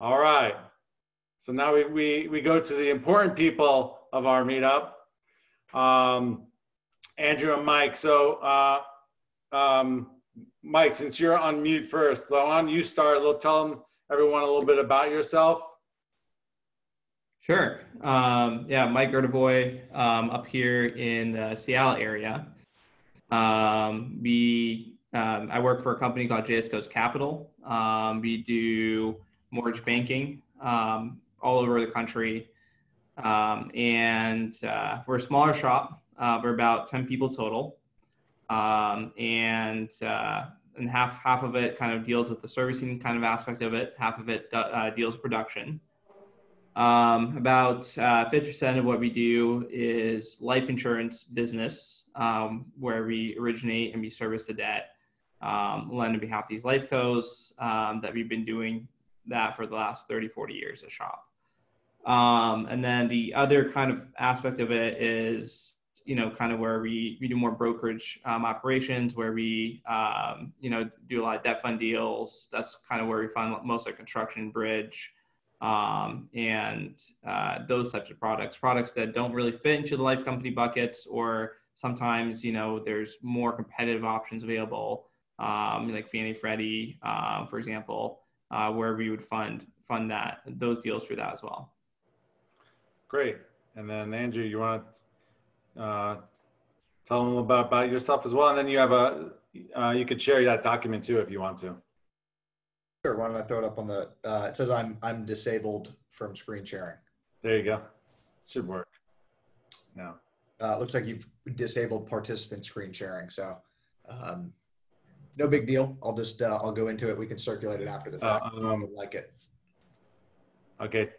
All right. So now we, we, we go to the important people of our meetup, um, Andrew and Mike. So, uh, um, Mike, since you're on mute first, don't you start? Little tell them everyone a little bit about yourself. Sure. Um, yeah, Mike Gurtovoy um, up here in the Seattle area. Um, we, um, I work for a company called JS Capital. Um, we do mortgage banking um, all over the country. and uh, we're a smaller shop. Uh, we're about 10 people total. and uh, and half half of it kind of deals with the servicing kind of aspect of it. Half of it uh, deals production. Um, about uh, 50% of what we do is life insurance business, um, where we originate and we service the debt, um, lend on behalf of these life cos um, that we've been doing that for the last 30, 40 years at shop. Um, and then the other kind of aspect of it is, you know, kind of where we, we do more brokerage um, operations, where we, you know, do a lot of debt fund deals. That's kind of where we find most of construction bridge um, and uh, those types of products, products that don't really fit into the life company buckets, or sometimes you know there's more competitive options available, um, like Fannie Freddie, uh, for example, uh, where we would fund fund that those deals for that as well. Great, and then Andrew, you want to uh, tell them about about yourself as well, and then you have a uh, you could share that document too if you want to. Sure. Why don't I throw it up on the? Uh, it says I'm I'm disabled from screen sharing. There you go. Should work. No. Uh, looks like you've disabled participant screen sharing. So, um, no big deal. I'll just uh, I'll go into it. We can circulate it after the fact. Uh, um, like it. Okay.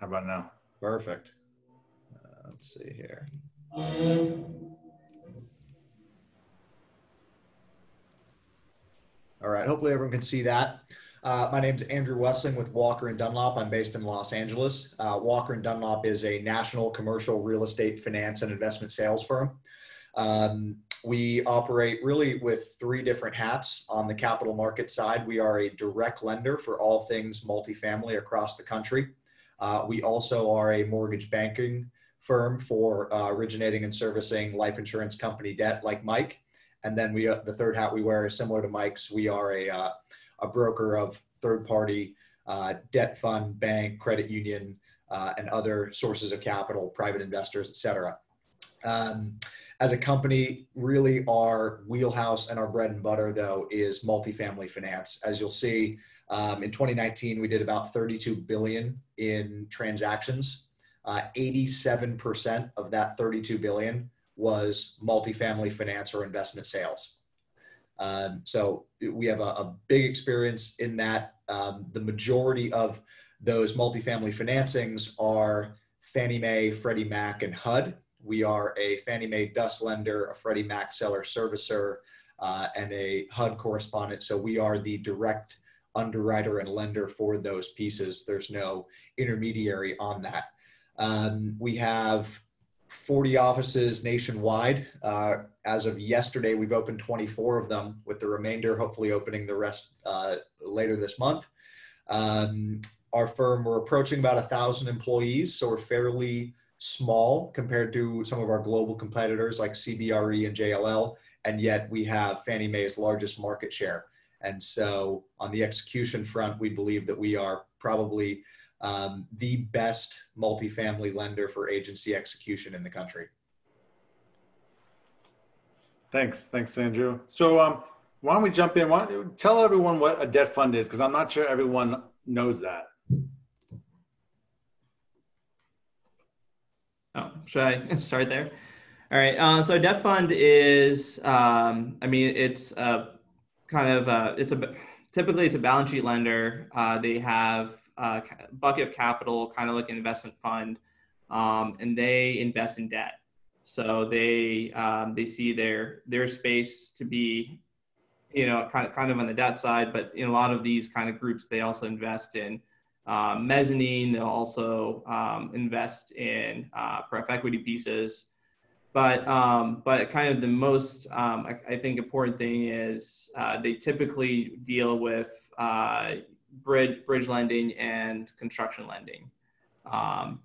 How about now? Perfect. Uh, let's see here. All right. Hopefully everyone can see that. Uh, my name is Andrew Westling with Walker and Dunlop. I'm based in Los Angeles. Uh, Walker and Dunlop is a national commercial real estate finance and investment sales firm. Um, we operate really with three different hats on the capital market side. We are a direct lender for all things multifamily across the country. Uh, we also are a mortgage banking firm for uh, originating and servicing life insurance company debt, like Mike. And then we, uh, the third hat we wear is similar to Mike's. We are a uh, a broker of third party uh, debt fund, bank, credit union, uh, and other sources of capital, private investors, et cetera. Um, as a company, really our wheelhouse and our bread and butter, though, is multifamily finance. As you'll see, um, in 2019, we did about 32 billion in transactions. Uh, 87% of that 32 billion was multifamily finance or investment sales. Um, so we have a, a, big experience in that. Um, the majority of those multifamily financings are Fannie Mae, Freddie Mac, and HUD. We are a Fannie Mae DUS lender, a Freddie Mac seller servicer, uh, and a HUD correspondent. So we are the direct underwriter and lender for those pieces. There's no intermediary on that. Um, we have 40 offices nationwide. Uh, as of yesterday, we've opened 24 of them, with the remainder hopefully opening the rest uh, later this month. Um, our firm, we're approaching about a thousand employees, so we're fairly small compared to some of our global competitors like CBRE and JLL, and yet we have Fannie Mae's largest market share. And so, on the execution front, we believe that we are probably um, the best multifamily lender for agency execution in the country. Thanks, thanks, Andrew. So, um, why don't we jump in? Why don't, tell everyone what a debt fund is, because I'm not sure everyone knows that. Oh, should I start there? All right. Uh, so, debt fund is, um, I mean, it's a kind of a, it's a typically it's a balance sheet lender. Uh, they have uh, bucket of capital, kind of like an investment fund, um, and they invest in debt. So they um, they see their their space to be, you know, kind of kind of on the debt side, but in a lot of these kind of groups, they also invest in um, mezzanine. They'll also um, invest in uh, pref equity pieces. But um, but kind of the most um, I, I, think important thing is uh, they typically deal with uh, bridge bridge lending and construction lending. Um,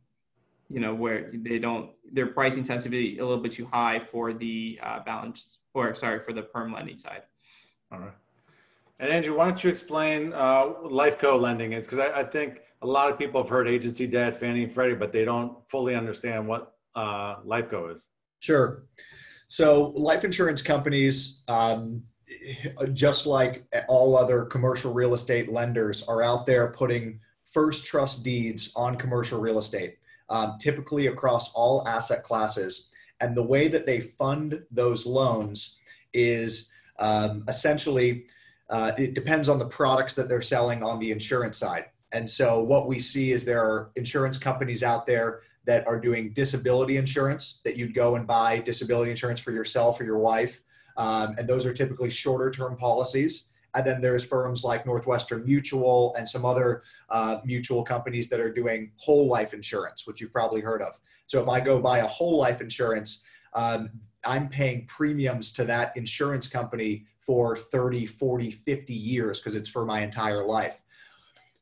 you know where they don't their pricing tends to be a little bit too high for the uh, balance or sorry for the perm lending side. All right. And Andrew, why don't you explain uh, life co lending is? Because I, I, think a lot of people have heard agency debt, Fannie and Freddie, but they don't fully understand what uh, life co is. Sure. So life insurance companies, um, just like all other commercial real estate lenders, are out there putting first trust deeds on commercial real estate, um, typically across all asset classes. And the way that they fund those loans is um, essentially uh, it depends on the products that they're selling on the insurance side. And so what we see is there are insurance companies out there that are doing disability insurance that you'd go and buy disability insurance for yourself or your wife. Um, and those are typically shorter term policies. And then there's firms like Northwestern Mutual and some other uh, mutual companies that are doing whole life insurance, which you've probably heard of. So if I go buy a whole life insurance, um, I'm paying premiums to that insurance company for 30, 40, 50 years because it's for my entire life.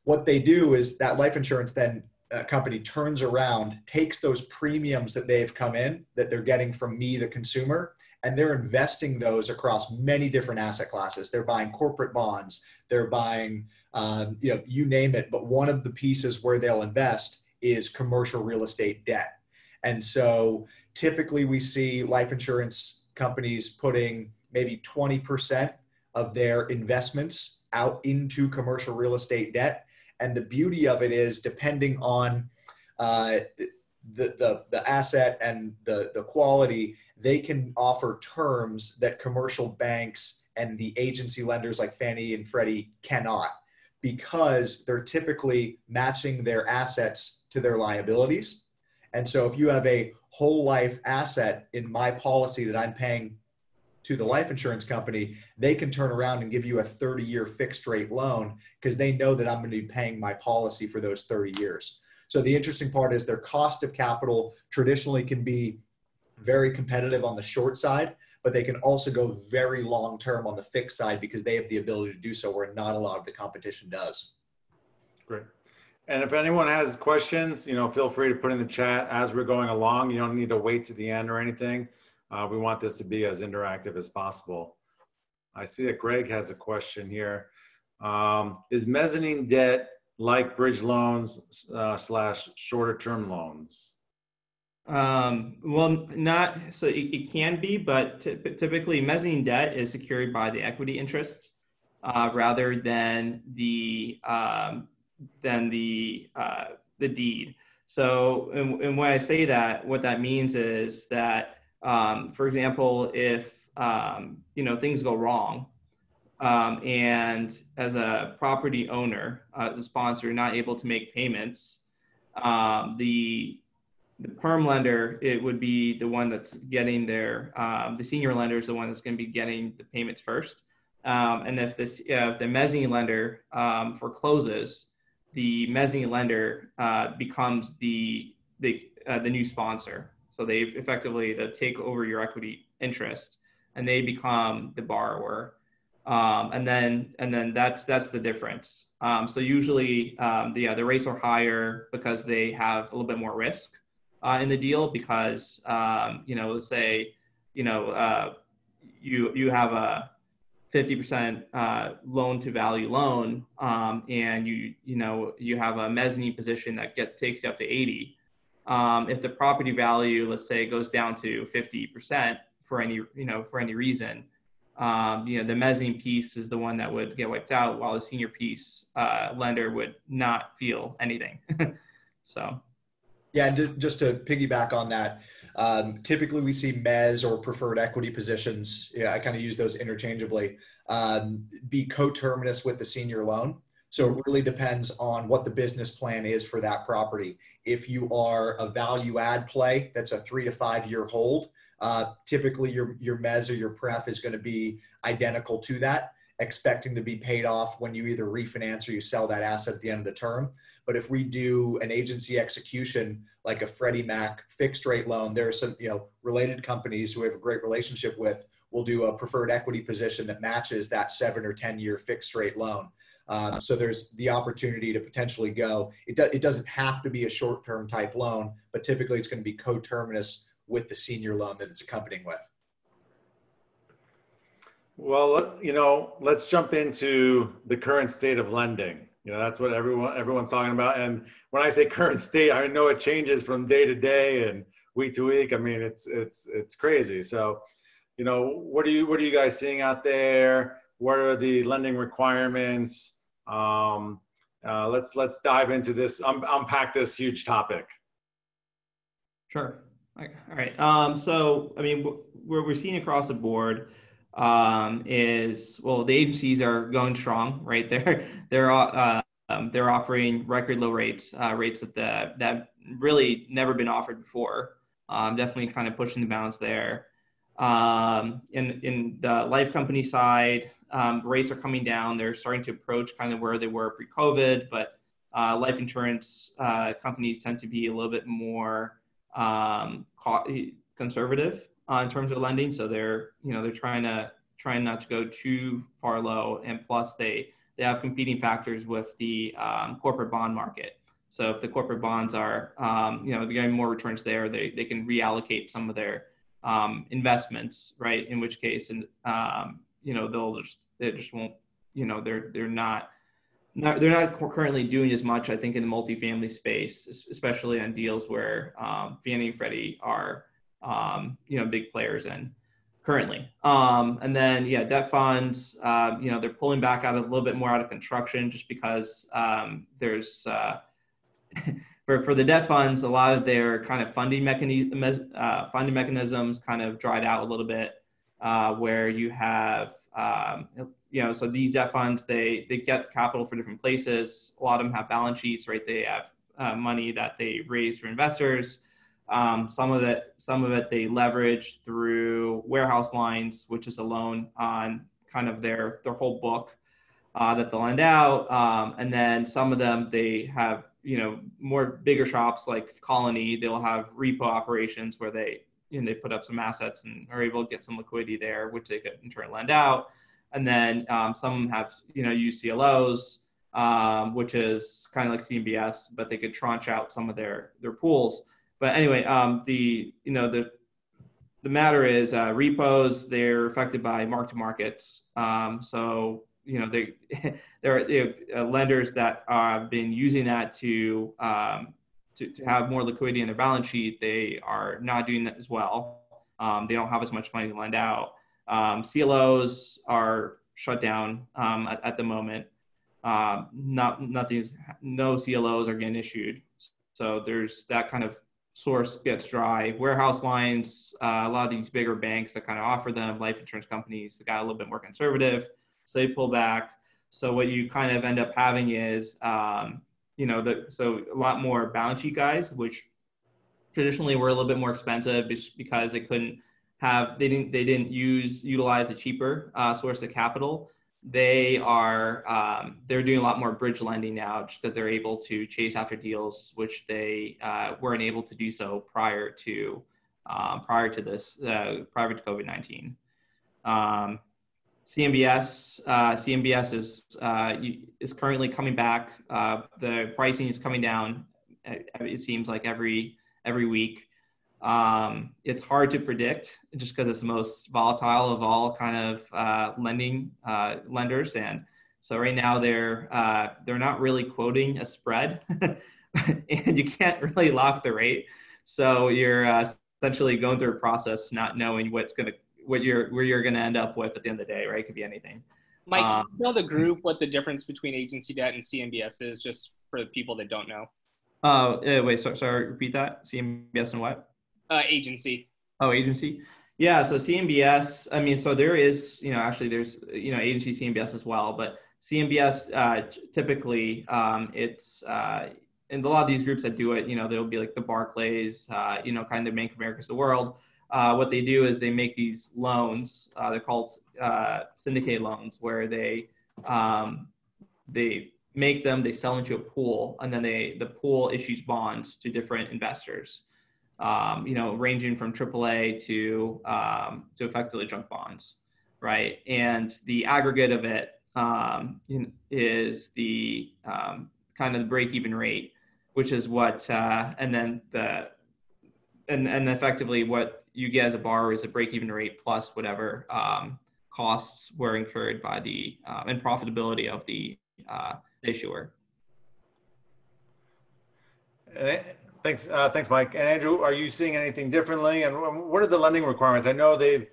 What they do is that life insurance then uh, company turns around, takes those premiums that they've come in, that they're getting from me, the consumer, and they're investing those across many different asset classes. They're buying corporate bonds, they're buying, um, you know, you name it. But one of the pieces where they'll invest is commercial real estate debt. And so typically we see life insurance companies putting maybe 20% of their investments out into commercial real estate debt and the beauty of it is, depending on uh, the, the, the asset and the, the quality, they can offer terms that commercial banks and the agency lenders like Fannie and Freddie cannot because they're typically matching their assets to their liabilities. And so if you have a whole life asset in my policy that I'm paying to the life insurance company, they can turn around and give you a 30 year fixed rate loan because they know that I'm going to be paying my policy for those 30 years. So the interesting part is their cost of capital traditionally can be very competitive on the short side, but they can also go very long term on the fixed side because they have the ability to do so where not a lot of the competition does. Great. And if anyone has questions, you know, feel free to put in the chat as we're going along. You don't need to wait to the end or anything. Uh, we want this to be as interactive as possible. I see that Greg has a question here. Um, is mezzanine debt like bridge loans uh, slash shorter term loans? Um, well, not so it, it can be, but typically mezzanine debt is secured by the equity interest uh, rather than the um, than the uh, the deed. So, and, and when I say that, what that means is that um, for example, if um, you know things go wrong, um, and as a property owner, uh, as a sponsor, not able to make payments, um, the the perm lender it would be the one that's getting their um, the senior lender is the one that's going to be getting the payments first. Um, and if this if the mezzanine lender forecloses, the mezzanine lender uh, becomes the the uh, the new sponsor. So they effectively they take over your equity interest and they become the borrower. Um, and then and then that's that's the difference. Um, so usually um, the yeah, the rates are higher because they have a little bit more risk uh, in the deal because um, you know let's say you know uh, you you have a 50% uh, loan to value loan um, and you you know you have a mezzanine position that get takes you up to 80 um, if the property value, let's say, goes down to 50% for any, you know, for any reason, um, you know, the mezzanine piece is the one that would get wiped out, while the senior piece uh, lender would not feel anything. so, yeah, and just to piggyback on that, um, typically we see mez or preferred equity positions. Yeah, I kind of use those interchangeably. Um, be coterminous with the senior loan. So it really depends on what the business plan is for that property. If you are a value add play, that's a three to five year hold. Uh, typically, your your mez or your pref is going to be identical to that, expecting to be paid off when you either refinance or you sell that asset at the end of the term. But if we do an agency execution like a Freddie Mac fixed rate loan, there are some you know related companies who we have a great relationship with. We'll do a preferred equity position that matches that seven or ten year fixed rate loan. Um, so there's the opportunity to potentially go. It, do, it doesn't have to be a short-term type loan, but typically it's going to be coterminous with the senior loan that it's accompanying with. Well, you know, let's jump into the current state of lending. You know, that's what everyone everyone's talking about. And when I say current state, I know it changes from day to day and week to week. I mean, it's it's it's crazy. So, you know, what are you what are you guys seeing out there? What are the lending requirements? Um, uh, let's let's dive into this. Um, unpack this huge topic. Sure. All right. Um, so, I mean, what we're seeing across the board um, is well, the agencies are going strong, right? They're they're uh, um, they're offering record low rates, uh, rates that the, that really never been offered before. Um, definitely kind of pushing the bounds there. Um, in in the life company side, um, rates are coming down. They're starting to approach kind of where they were pre-COVID, but uh, life insurance uh, companies tend to be a little bit more um, conservative uh, in terms of lending. So they're you know they're trying to trying not to go too far low, and plus they they have competing factors with the um, corporate bond market. So if the corporate bonds are um, you know getting more returns there, they they can reallocate some of their um, investments, right? In which case, and um, you know they'll just they just won't you know they're they're not not, they're not currently doing as much, I think, in the multifamily space, especially on deals where um, Fannie and Freddie are um, you know, big players in currently. Um, and then, yeah, debt funds, uh, you know, they're pulling back out a little bit more out of construction just because um, there's, uh, for, for the debt funds, a lot of their kind of funding mechanisms, uh, funding mechanisms kind of dried out a little bit, uh, where you have, um, you know, so these debt funds, they, they get capital for different places. A lot of them have balance sheets, right? They have uh, money that they raise for investors. Um, some of it, some of it they leverage through warehouse lines, which is a loan on kind of their their whole book uh, that they'll lend out, um, and then some of them they have you know more bigger shops like Colony. They'll have repo operations where they you know they put up some assets and are able to get some liquidity there, which they could in turn lend out, and then um, some have you know use CLOs. Um, which is kind of like CMBS, but they could tranche out some of their their pools but anyway, um, the you know the the matter is uh, repos they're affected by mark to markets. Um, so you know they there are uh, lenders that have been using that to, um, to to have more liquidity in their balance sheet. They are not doing that as well. Um, they don't have as much money to lend out. Um, CLOs are shut down um, at, at, the moment. Uh, not nothing's no CLOs are getting issued. So there's that kind of source gets dry. Warehouse lines, uh, a lot of these bigger banks that kind of offer them, life insurance companies, got a little bit more conservative, so they pull back. So what you kind of end up having is, um, you know, the, so a lot more balance sheet guys, which traditionally were a little bit more expensive because they couldn't have, they didn't, they didn't use, utilize a cheaper uh, source of capital. They are um, they're doing a lot more bridge lending now just because they're able to chase after deals which they uh, weren't able to do so prior to um, prior to this uh, prior to covid-19 um, cmbs uh, cmbs is uh, is currently coming back uh, the pricing is coming down it seems like every every week um, it's hard to predict just because it's the most volatile of all kind of uh, lending uh, lenders. And so right now they're uh, they're not really quoting a spread, and you can't really lock the rate. So you're uh, essentially going through a process not knowing what's gonna what you're where you're gonna end up with at the end of the day. Right? It could be anything. Mike, um, tell the group what the difference between agency debt and CMBS is, just for the people that don't know. Oh, uh, wait, so, sorry, repeat that. CMBS and what? Uh, agency. Oh, agency. Yeah. So CMBS. I mean, so there is, you know, actually there's, you know, agency CMBS as well, but CMBS uh, typically um, it's uh, and a lot of these groups that do it, you know, they'll be like the Barclays, uh, you know, kind of Bank of America's the world. Uh, what they do is they make these loans. Uh, they're called uh, syndicate loans, where they um, they make them, they sell into a pool, and then they the pool issues bonds to different investors um, you know, ranging from AAA to um, to effectively junk bonds, right? And the aggregate of it um, is the um, kind of the break even rate, which is what, uh, and then the, and, and effectively what you get as a borrower is a break even rate plus whatever um, costs were incurred by the uh, and profitability of the uh, issuer. Thanks, uh, thanks, Mike. And Andrew, are you seeing anything differently? And what are the lending requirements? I know they've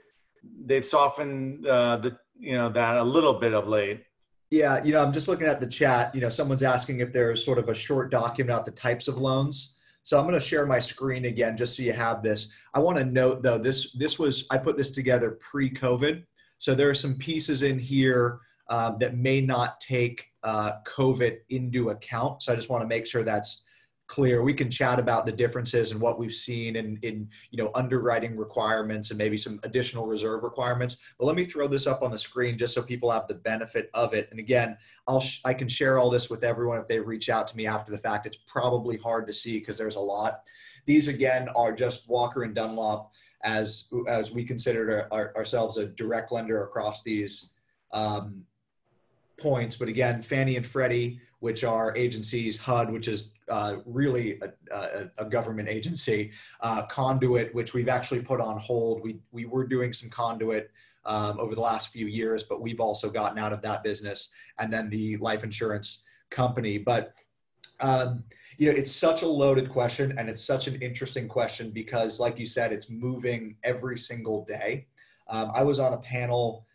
they've softened uh, the you know that a little bit of late. Yeah, you know, I'm just looking at the chat. You know, someone's asking if there's sort of a short document about the types of loans. So I'm going to share my screen again just so you have this. I want to note though this this was I put this together pre-COVID, so there are some pieces in here um, that may not take uh, COVID into account. So I just want to make sure that's clear. We can chat about the differences and what we've seen in, in you know underwriting requirements and maybe some additional reserve requirements. But let me throw this up on the screen just so people have the benefit of it. And again, I'll I can share all this with everyone if they reach out to me after the fact. It's probably hard to see because there's a lot. These again are just Walker and Dunlop as as we consider our, ourselves a direct lender across these um, points. But again, Fannie and Freddie which are agencies, HUD, which is uh, really a, a, a, government agency, uh, Conduit, which we've actually put on hold. We, we were doing some Conduit um, over the last few years, but we've also gotten out of that business, and then the life insurance company. But um, you know, it's such a loaded question, and it's such an interesting question because, like you said, it's moving every single day. Um, I was on a panel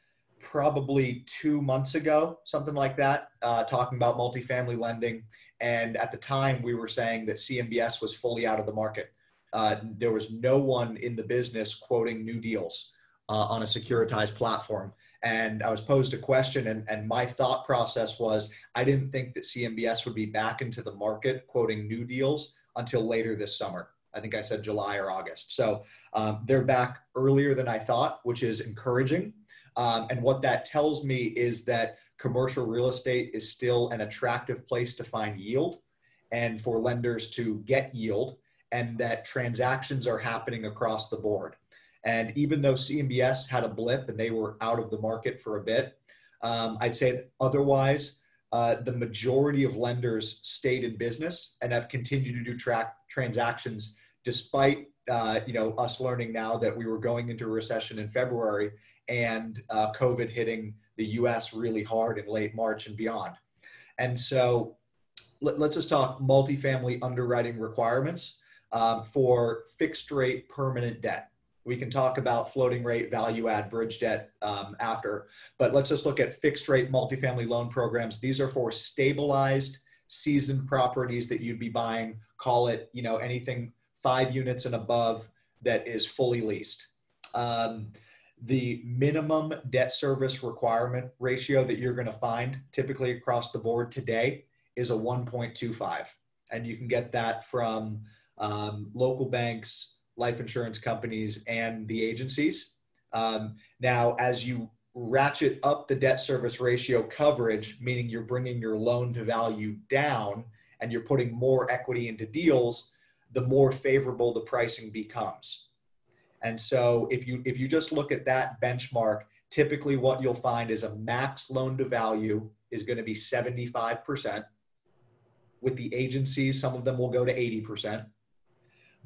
probably two months ago, something like that, uh, talking about multifamily lending. And at the time, we were saying that CMBS was fully out of the market. Uh, there was no one in the business quoting new deals uh, on a securitized platform. And I was posed a question, and, and my thought process was I didn't think that CMBS would be back into the market quoting new deals until later this summer. I think I said July or August. So um, they're back earlier than I thought, which is encouraging. Um, and what that tells me is that commercial real estate is still an attractive place to find yield and for lenders to get yield, and that transactions are happening across the board. And even though CMBS had a blip and they were out of the market for a bit, um, I'd say otherwise, uh, the majority of lenders stayed in business and have continued to do track transactions despite uh, you know us learning now that we were going into a recession in February and uh, COVID hitting the US really hard in late March and beyond. And so let, us just talk multifamily underwriting requirements um, for fixed rate permanent debt. We can talk about floating rate value add bridge debt um, after, but let's just look at fixed rate multifamily loan programs. These are for stabilized seasoned properties that you'd be buying, call it, you know, anything five units and above that is fully leased. Um, the minimum debt service requirement ratio that you're going to find typically across the board today is a 1.25. And you can get that from um, local banks, life insurance companies, and the agencies. Um, now, as you ratchet up the debt service ratio coverage, meaning you're bringing your loan to value down and you're putting more equity into deals, the more favorable the pricing becomes. And so if you if you just look at that benchmark, typically what you'll find is a max loan to value is going to be 75%. With the agencies, some of them will go to 80%.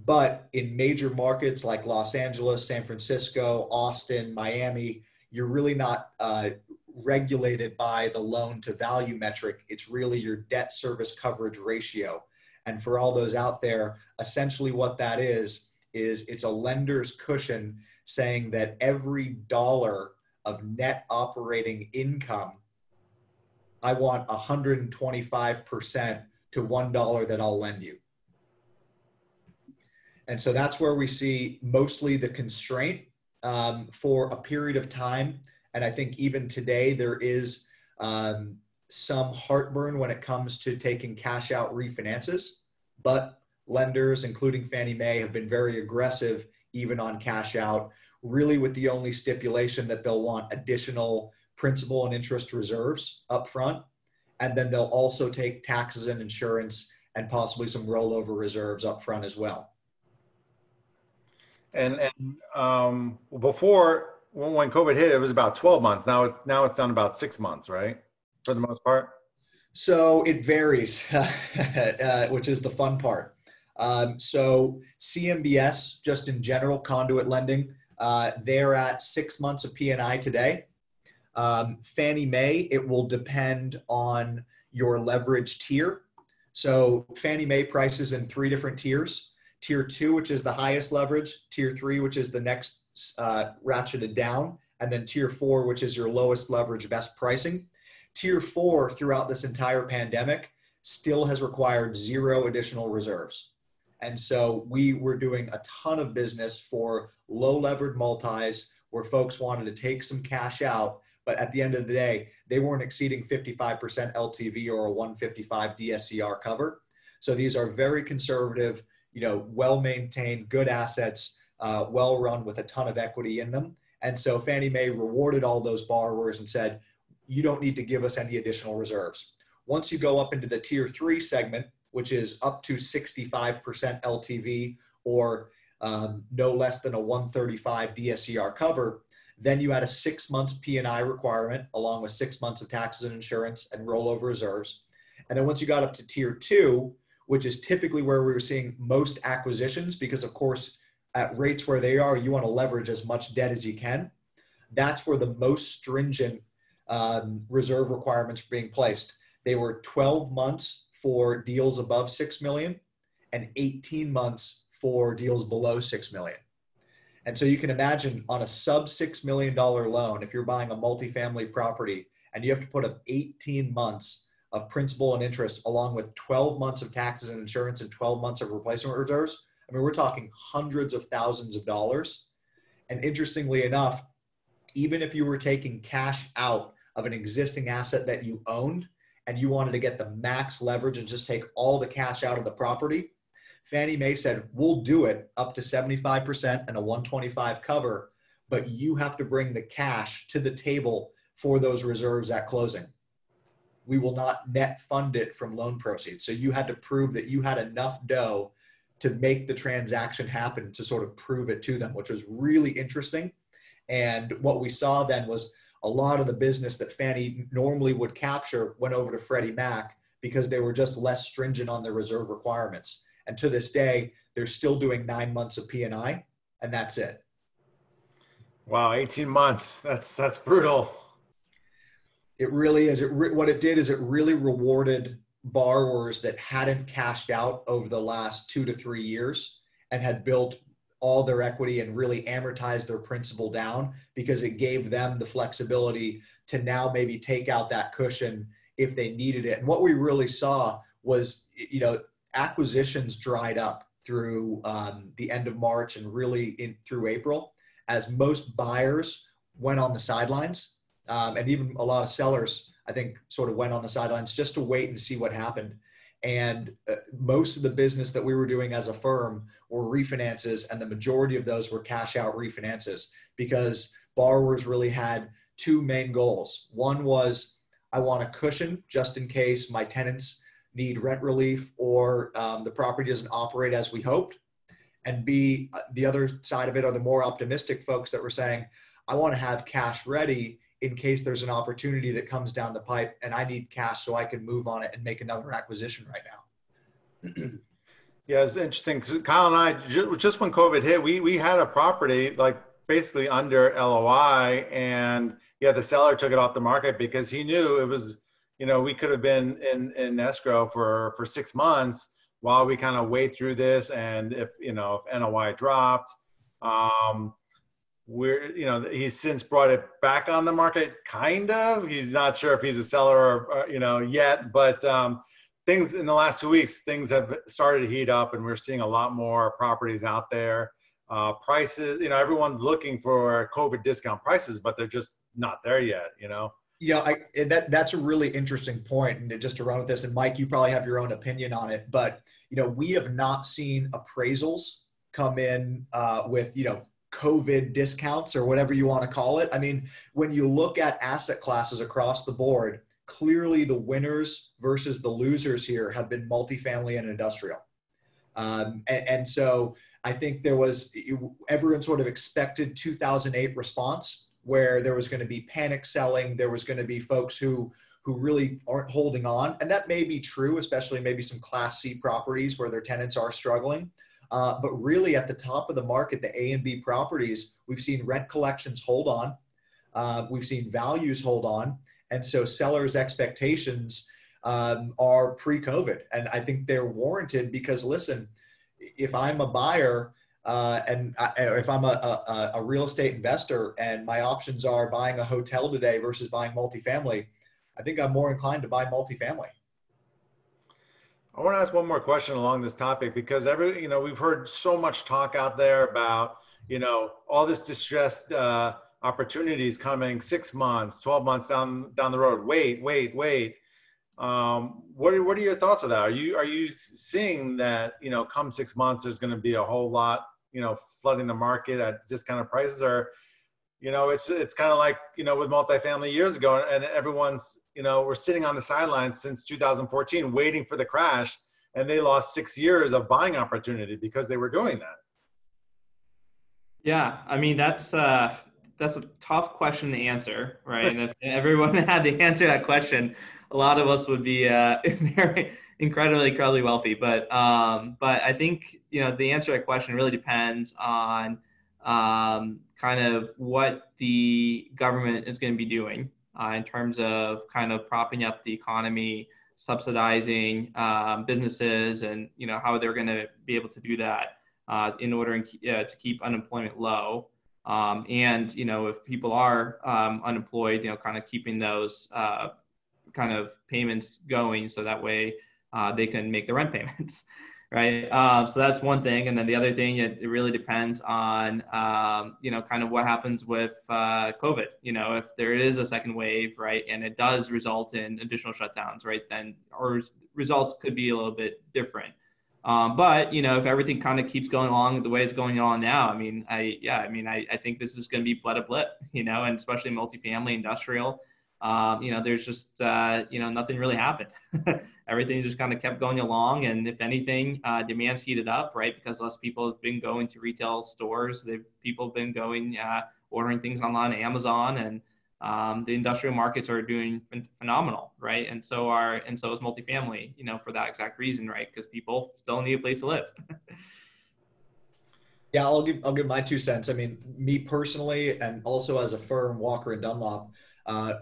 But in major markets like Los Angeles, San Francisco, Austin, Miami, you're really not uh, regulated by the loan to value metric. It's really your debt service coverage ratio. And for all those out there, essentially what that is is it's a lender's cushion saying that every dollar of net operating income, I want 125% to $1 that I'll lend you. And so that's where we see mostly the constraint um, for a period of time. And I think even today there is um, some heartburn when it comes to taking cash out refinances. But lenders, including Fannie Mae, have been very aggressive even on cash out, really with the only stipulation that they'll want additional principal and interest reserves up front. And then they'll also take taxes and insurance and possibly some rollover reserves up front as well. And, and um, before when COVID hit, it was about 12 months. Now it's now it's down about six months, right? for the most part? So it varies, uh, which is the fun part. Um, so CMBS, just in general, conduit lending, uh, they're at six months of P&I today. Um, Fannie Mae, it will depend on your leverage tier. So Fannie Mae prices in three different tiers. Tier two, which is the highest leverage. Tier three, which is the next uh, ratcheted down. And then tier four, which is your lowest leverage, best pricing. Tier four, throughout this entire pandemic, still has required zero additional reserves. And so we were doing a ton of business for low levered multis where folks wanted to take some cash out, but at the end of the day, they weren't exceeding 55% LTV or a 155 DSCR cover. So these are very conservative, you know, well maintained, good assets, uh, well run with a ton of equity in them. And so Fannie Mae rewarded all those borrowers and said, you don't need to give us any additional reserves. Once you go up into the tier three segment, which is up to 65% LTV or um, no less than a 135 DSCR cover, then you add a six months P&I requirement along with six months of taxes and insurance and rollover reserves. And then once you got up to tier two, which is typically where we are seeing most acquisitions, because of course, at rates where they are, you want to leverage as much debt as you can. That's where the most stringent um, reserve requirements are being placed. They were 12 months for deals above 6 million and 18 months for deals below 6 million. And so you can imagine on a sub $6 million loan, if you're buying a multifamily property and you have to put up 18 months of principal and interest along with 12 months of taxes and insurance and 12 months of replacement reserves, I mean, we're talking hundreds of thousands of dollars. And interestingly enough, even if you were taking cash out of an existing asset that you owned, and you wanted to get the max leverage and just take all the cash out of the property, Fannie Mae said, we'll do it up to 75% and a 125 cover, but you have to bring the cash to the table for those reserves at closing. We will not net fund it from loan proceeds. So you had to prove that you had enough dough to make the transaction happen to sort of prove it to them, which was really interesting. And what we saw then was a lot of the business that Fannie normally would capture went over to Freddie Mac because they were just less stringent on their reserve requirements. And to this day, they're still doing nine months of P&I, and that's it. Wow, 18 months. That's that's brutal. It really is. It re- what it did is it really rewarded borrowers that hadn't cashed out over the last two to three years and had built all their equity and really amortize their principal down because it gave them the flexibility to now maybe take out that cushion if they needed it. And what we really saw was, you know, acquisitions dried up through um, the end of March and really in through April as most buyers went on the sidelines. Um, and even a lot of sellers, I think, sort of went on the sidelines just to wait and see what happened. And uh, most of the business that we were doing as a firm were refinances, and the majority of those were cash out refinances because borrowers really had two main goals. One was I want a cushion just in case my tenants need rent relief or um, the property doesn't operate as we hoped. And B, uh, the other side of it are the more optimistic folks that were saying, I want to have cash ready in case there's an opportunity that comes down the pipe and I need cash so I can move on it and make another acquisition right now. yeah, it's interesting. Kyle and I, just when COVID hit, we, we had a property like basically under LOI and yeah, the seller took it off the market because he knew it was, you know, we could have been in, in escrow for, for six months while we kind of wait through this. And if, you know, if NOI dropped, um, we're you know he's since brought it back on the market kind of. He's not sure if he's a seller or, or you know yet but um, things in the last two weeks things have started to heat up and we're seeing a lot more properties out there. Uh, prices you know everyone's looking for covid discount prices but they're just not there yet you know? You know, I, that that's a really interesting point, and just to run with this, and Mike, you probably have your own opinion on it, but you know, we have not seen appraisals come in uh, with you know COVID discounts or whatever you want to call it. I mean, when you look at asset classes across the board, clearly the winners versus the losers here have been multifamily and industrial. Um, and, and, so I think there was everyone sort of expected 2008 response where there was going to be panic selling. There was going to be folks who who really aren't holding on. And that may be true, especially maybe some Class C properties where their tenants are struggling. Uh, but really, at the top of the market, the A and B properties, we've seen rent collections hold on. Uh, we've seen values hold on. And so sellers' expectations um, are pre COVID. And I think they're warranted because, listen, if I'm a buyer, uh, and I, if I'm a, a, a, real estate investor and my options are buying a hotel today versus buying multifamily, I think I'm more inclined to buy multifamily. I want to ask one more question along this topic because every, you know, we've heard so much talk out there about, you know, all this distressed uh, opportunities coming six months, 12 months down, down the road. Wait, wait, wait. Um, what are, what are your thoughts of that? Are you, are you seeing that, you know, come six months, there's going to be a whole lot, you know, flooding the market at just kind of prices or, you know, it's, it's kind of like, you know, with multifamily years ago and everyone's, you know, we're sitting on the sidelines since 2014 waiting for the crash and they lost six years of buying opportunity because they were doing that. Yeah. I mean, that's, uh, that's a tough question to answer, right? and if everyone had to answer to that question, a lot of us would be uh, very incredibly, incredibly wealthy. But um, but I think you know the answer to that question really depends on um, kind of what the government is going to be doing uh, in terms of kind of propping up the economy, subsidizing um, businesses, and you know how they're going to be able to do that uh, in order uh, to keep unemployment low. Um, and you know if people are um, unemployed, you know, kind of keeping those uh, kind of payments going so that way uh, they can make the rent payments right? Um, so that's one thing. And then the other thing it, it really depends on um, you know kind of what happens with uh, covid. You know if there is a second wave right and it does result in additional shutdowns right then our results could be a little bit different. Um, but you know if everything kind of keeps going along the way it's going on now i mean i yeah i mean i, I think this is going to be bled a blip you know and especially multifamily industrial um, you know, there's just, uh, you know, nothing really happened. Everything just kind of kept going along. And if anything, uh, demand's heated up, right? Because less people have been going to retail stores. They've, people have been going, uh, ordering things online, Amazon, and um, the industrial markets are doing phenomenal, right? And so are, and so is multifamily, you know, for that exact reason, right? Because people still need a place to live. yeah, I'll give, I'll give my two cents. I mean, me personally, and also as a firm, Walker and Dunlop, uh,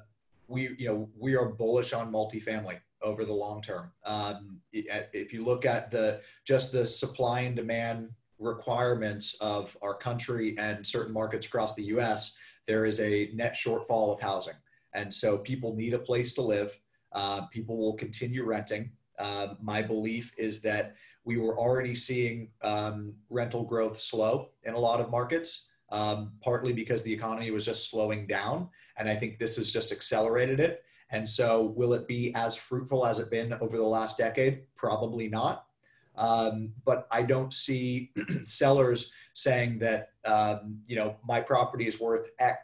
we you know we are bullish on multifamily over the long term. Um, if you look at the just the supply and demand requirements of our country and certain markets across the U.S., there is a net shortfall of housing, and so people need a place to live. Uh, people will continue renting. Uh, my belief is that we were already seeing um, rental growth slow in a lot of markets um, partly because the economy was just slowing down. And I think this has just accelerated it. And so, will it be as fruitful as it been over the last decade? Probably not. Um, but I don't see sellers saying that um, you know my property is worth X,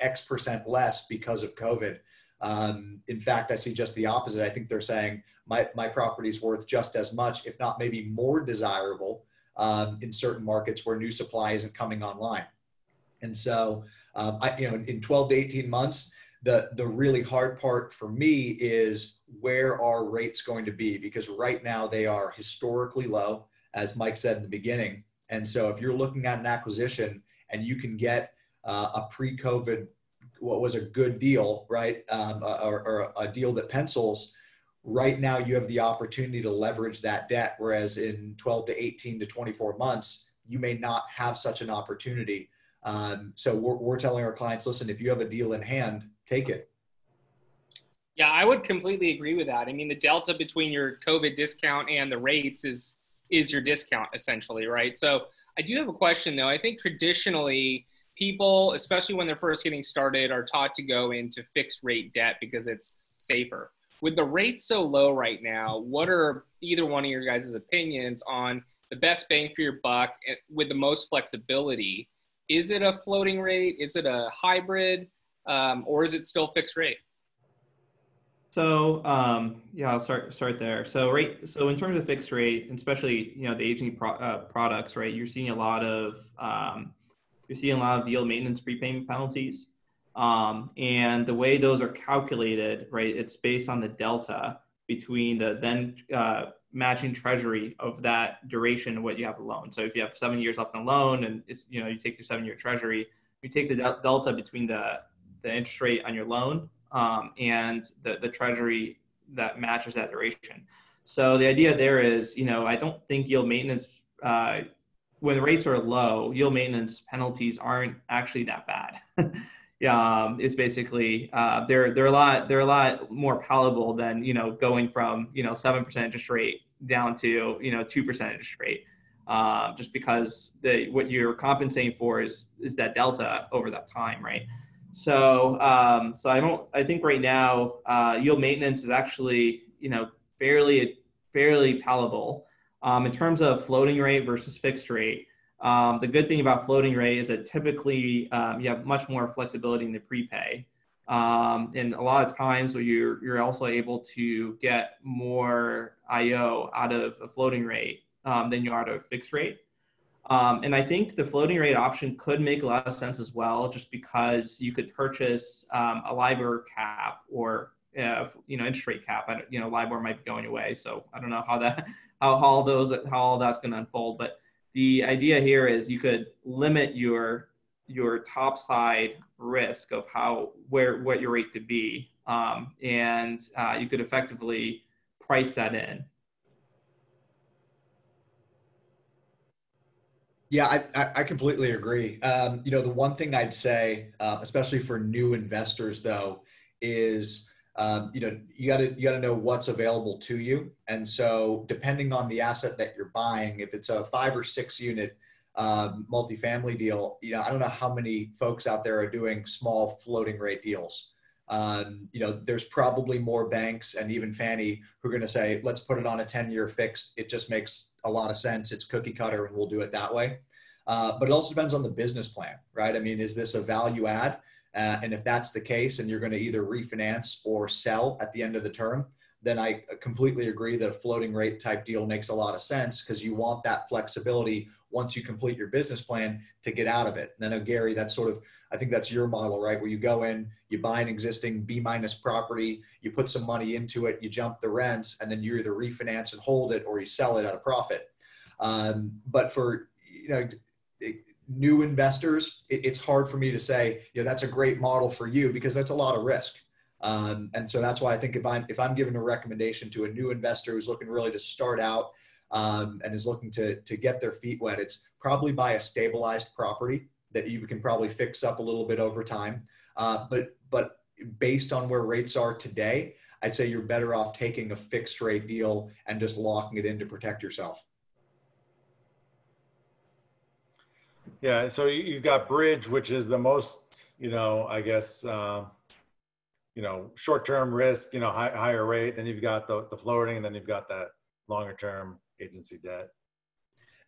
X percent less because of COVID. Um, in fact, I see just the opposite. I think they're saying my my property is worth just as much, if not maybe more desirable, um, in certain markets where new supply isn't coming online. And so, um, I, you know, in 12 to 18 months, the, the really hard part for me is where are rates going to be? Because right now they are historically low, as Mike said in the beginning. And so if you're looking at an acquisition and you can get uh, a pre-COVID, what was a good deal, right? Um, or, or a deal that pencils, right now you have the opportunity to leverage that debt. Whereas in 12 to 18 to 24 months, you may not have such an opportunity. Um, so we're, we're telling our clients, listen, if you have a deal in hand, take it. Yeah, I would completely agree with that. I mean, the delta between your COVID discount and the rates is is your discount essentially, right? So I do have a question though. I think traditionally people, especially when they're first getting started, are taught to go into fixed rate debt because it's safer. With the rates so low right now, what are either one of your guys' opinions on the best bang for your buck eh, with the most flexibility is it a floating rate? Is it a hybrid? Um, or is it still fixed rate? So um, yeah, I'll start start there. So rate. So in terms of fixed rate, especially you know the aging pro, uh, products, right? You're seeing a lot of um, you're seeing a lot of yield maintenance prepayment penalties. Um, and the way those are calculated, right, it's based on the delta between the then uh, matching treasury of that duration of what you have a loan. So if you have seven years left on loan and it's, you know, you take your seven year treasury, you take the del- delta between the, the interest rate on your loan um, and the, the treasury that matches that duration. So the idea there is, you know, I don't think yield maintenance, uh, when rates are low, yield maintenance penalties aren't actually that bad. um, is basically uh, they're they're a lot they're a lot more palatable than you know going from you know seven percent interest rate down to you know two percent interest rate. Um, just because the what you're compensating for is is that delta over that time, right? So um, so I don't I think right now uh, yield maintenance is actually you know fairly fairly palatable um, in terms of floating rate versus fixed rate. Um, the good thing about floating rate is that typically um, you have much more flexibility in the prepay. Um, and a lot of times where you're, you're also able to get more IO out of a floating rate um, than you are of a fixed rate. Um, and I think the floating rate option could make a lot of sense as well, just because you could purchase um, a LIBOR cap or uh, you know interest rate cap. I, you know LIBOR might be going away, so I don't know how that how, how all those how all that's going to unfold. But the idea here is you could limit your your top side risk of how where what your rate could be, um, and uh, you could effectively price that in. Yeah, I, I completely agree. Um, you know, the one thing I'd say, uh, especially for new investors, though, is um, you know you got to you got to know what's available to you. And so depending on the asset that you're buying if it's a five or six unit um, multifamily deal you know i don't know how many folks out there are doing small floating rate deals. Um, you know there's probably more banks and even fannie who are going to say let's put it on a 10 year fixed. It just makes a lot of sense. It's cookie cutter and we'll do it that way. Uh, but it also depends on the business plan right? I mean is this a value add uh, and if that's the case and you're going to either refinance or sell at the end of the term, then I completely agree that a floating rate type deal makes a lot of sense because you want that flexibility once you complete your business plan to get out of it. And I know Gary, that's sort of, I think that's your model, right? Where you go in, you buy an existing B minus property, you put some money into it, you jump the rents, and then you either refinance and hold it or you sell it at a profit. Um, but for, you know, new investors, it, it's hard for me to say, you know, that's a great model for you because that's a lot of risk. Um, and so that's why I think if I'm if I'm giving a recommendation to a new investor who's looking really to start out um, and is looking to to get their feet wet, it's probably buy a stabilized property that you can probably fix up a little bit over time. Uh, but but based on where rates are today, I'd say you're better off taking a fixed rate deal and just locking it in to protect yourself. Yeah, so you've got bridge, which is the most, you know, I guess, uh, you know, short-term risk, you know, high, higher rate. Then you've got the, the floating, and then you've got that longer-term agency debt.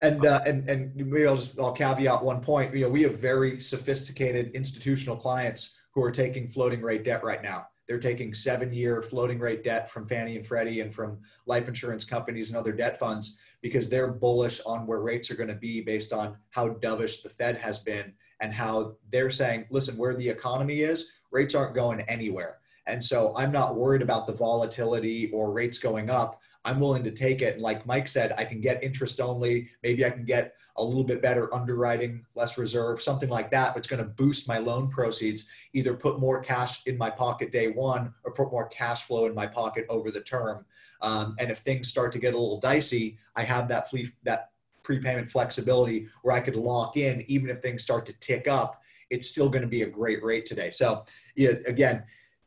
And uh, and and maybe I'll just I'll caveat one point. You know, we have very sophisticated institutional clients who are taking floating rate debt right now. They're taking seven-year floating rate debt from Fannie and Freddie and from life insurance companies and other debt funds because they're bullish on where rates are going to be based on how dovish the Fed has been and how they're saying, listen, where the economy is, rates aren't going anywhere. And so I'm not worried about the volatility or rates going up. I'm willing to take it. And like Mike said, I can get interest only. Maybe I can get a little bit better underwriting, less reserve, something like that, It's going to boost my loan proceeds, either put more cash in my pocket day one or put more cash flow in my pocket over the term. Um, and if things start to get a little dicey, I have that that prepayment flexibility where I could lock in, even if things start to tick up, it's still going to be a great rate today. So, yeah, again,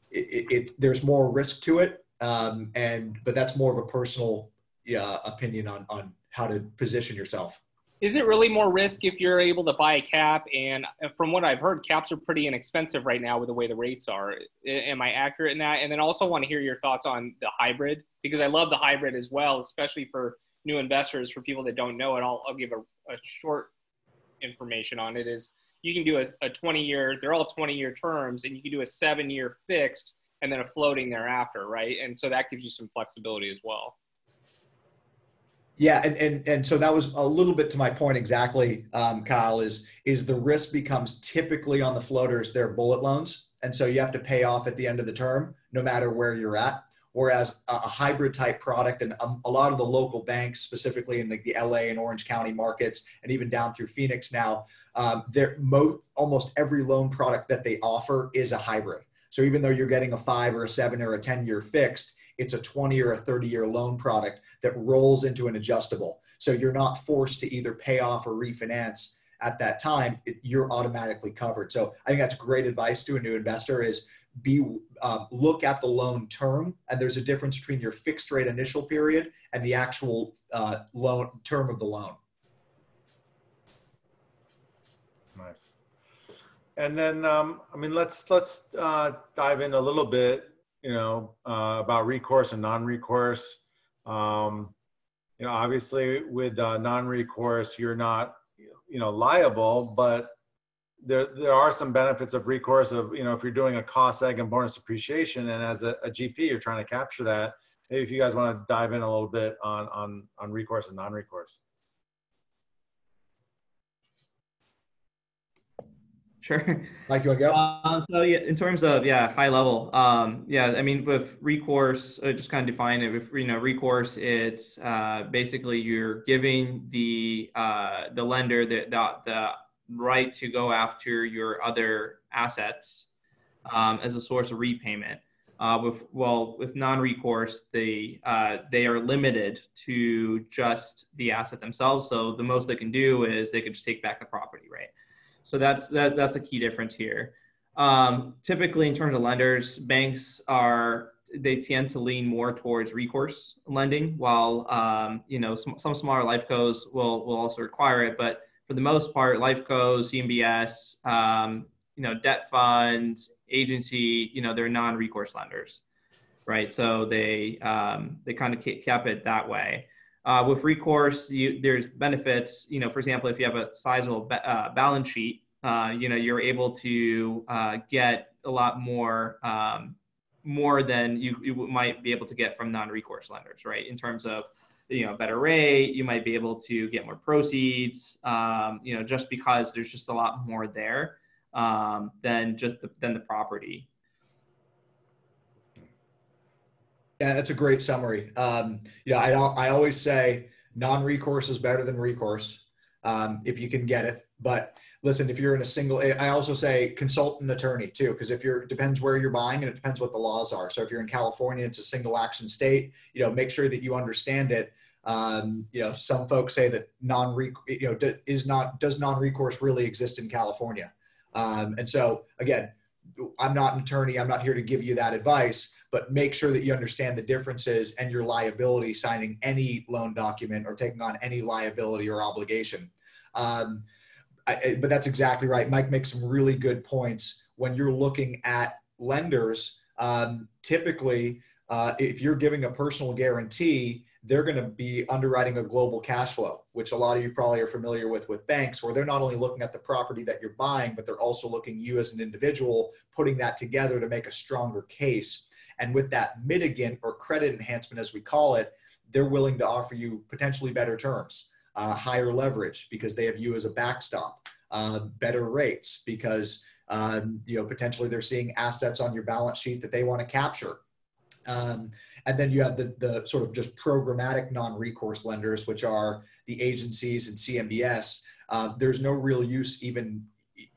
it, it, there's more risk to it, um, and but that's more of a personal yeah, opinion on on how to position yourself. Is it really more risk if you're able to buy a cap? And from what I've heard, caps are pretty inexpensive right now with the way the rates are. Am I accurate in that? And then also want to hear your thoughts on the hybrid because I love the hybrid as well, especially for new investors. For people that don't know it, I'll, I'll give a, a short information on it. Is you can do a, a 20 year, they're all 20 year terms, and you can do a seven year fixed and then a floating thereafter, right? And so that gives you some flexibility as well. Yeah, and, and and so that was a little bit to my point exactly, um, Kyle. Is is the risk becomes typically on the floaters they're bullet loans, And so you have to pay off at the end of the term, no matter where you're at. Whereas a hybrid type product and um, a lot of the local banks, specifically in the, the LA and Orange County markets, and even down through Phoenix now, um, almost every loan product that they offer is a hybrid. So even though you're getting a five or a seven or a 10 year fixed, it's a 20 or a 30 year loan product that rolls into an adjustable. So you're not forced to either pay off or refinance at that time. It, you're automatically covered. So I think that's great advice to a new investor is be uh, look at the loan term and there's a difference between your fixed rate initial period and the actual uh, loan term of the loan nice and then um, i mean let's let's uh, dive in a little bit you know uh, about recourse and non-recourse. Um, you know obviously with uh, non-recourse you're not you know liable but there there are some benefits of recourse of you know if you're doing a cost seg and bonus depreciation and as a, a gp you're trying to capture that. Maybe if you guys want to dive in a little bit on on on recourse and non-recourse Sure. Mike, you want to go? Uh, so yeah, in terms of yeah, high level, um, yeah, I mean with recourse, uh, just kind of define it. With you know recourse, it's uh, basically you're giving the uh, the lender the, the the right to go after your other assets um, as a source of repayment. Uh, with well, with non-recourse, they uh, they are limited to just the asset themselves. So the most they can do is they can just take back the property, right? So that's that, that's a key difference here. Um, typically, in terms of lenders, banks are they tend to lean more towards recourse lending, while um, you know some, some smaller life cos will will also require it. But for the most part, life cos, CMBS, um, you know, debt funds, agency, you know, they're non-recourse lenders, right? So they um, they kind of cap it that way. Uh, with recourse, you, there's benefits. You know, for example, if you have a sizable ba- uh, balance sheet, uh, you know, you're able to uh, get a lot more um, more than you, you might be able to get from non-recourse lenders, right? In terms of you know better rate, you might be able to get more proceeds. Um, you know, just because there's just a lot more there um, than just the, than the property. Yeah, that's a great summary. Um, you know, I, I always say non-recourse is better than recourse um, if you can get it. But listen, if you're in a single, I also say consult an attorney too, because if you're, depends where you're buying and it depends what the laws are. So if you're in California, it's a single action state, you know, make sure that you understand it. Um, you know, some folks say that non you know, is not, does non-recourse really exist in California? Um, and so again, I'm not an attorney. I'm not here to give you that advice, but make sure that you understand the differences and your liability signing any loan document or taking on any liability or obligation. Um, I, but that's exactly right. Mike makes some really good points when you're looking at lenders. Um, typically, uh, if you're giving a personal guarantee, they're going to be underwriting a global cash flow, which a lot of you probably are familiar with with banks, where they're not only looking at the property that you're buying, but they're also looking you as an individual, putting that together to make a stronger case. And with that mitigant or credit enhancement, as we call it, they're willing to offer you potentially better terms, uh, higher leverage because they have you as a backstop, uh, better rates because um, you know potentially they're seeing assets on your balance sheet that they want to capture. Um, and then you have the, the sort of just programmatic non-recourse lenders, which are the agencies and CMBS. Uh, there's no real use even,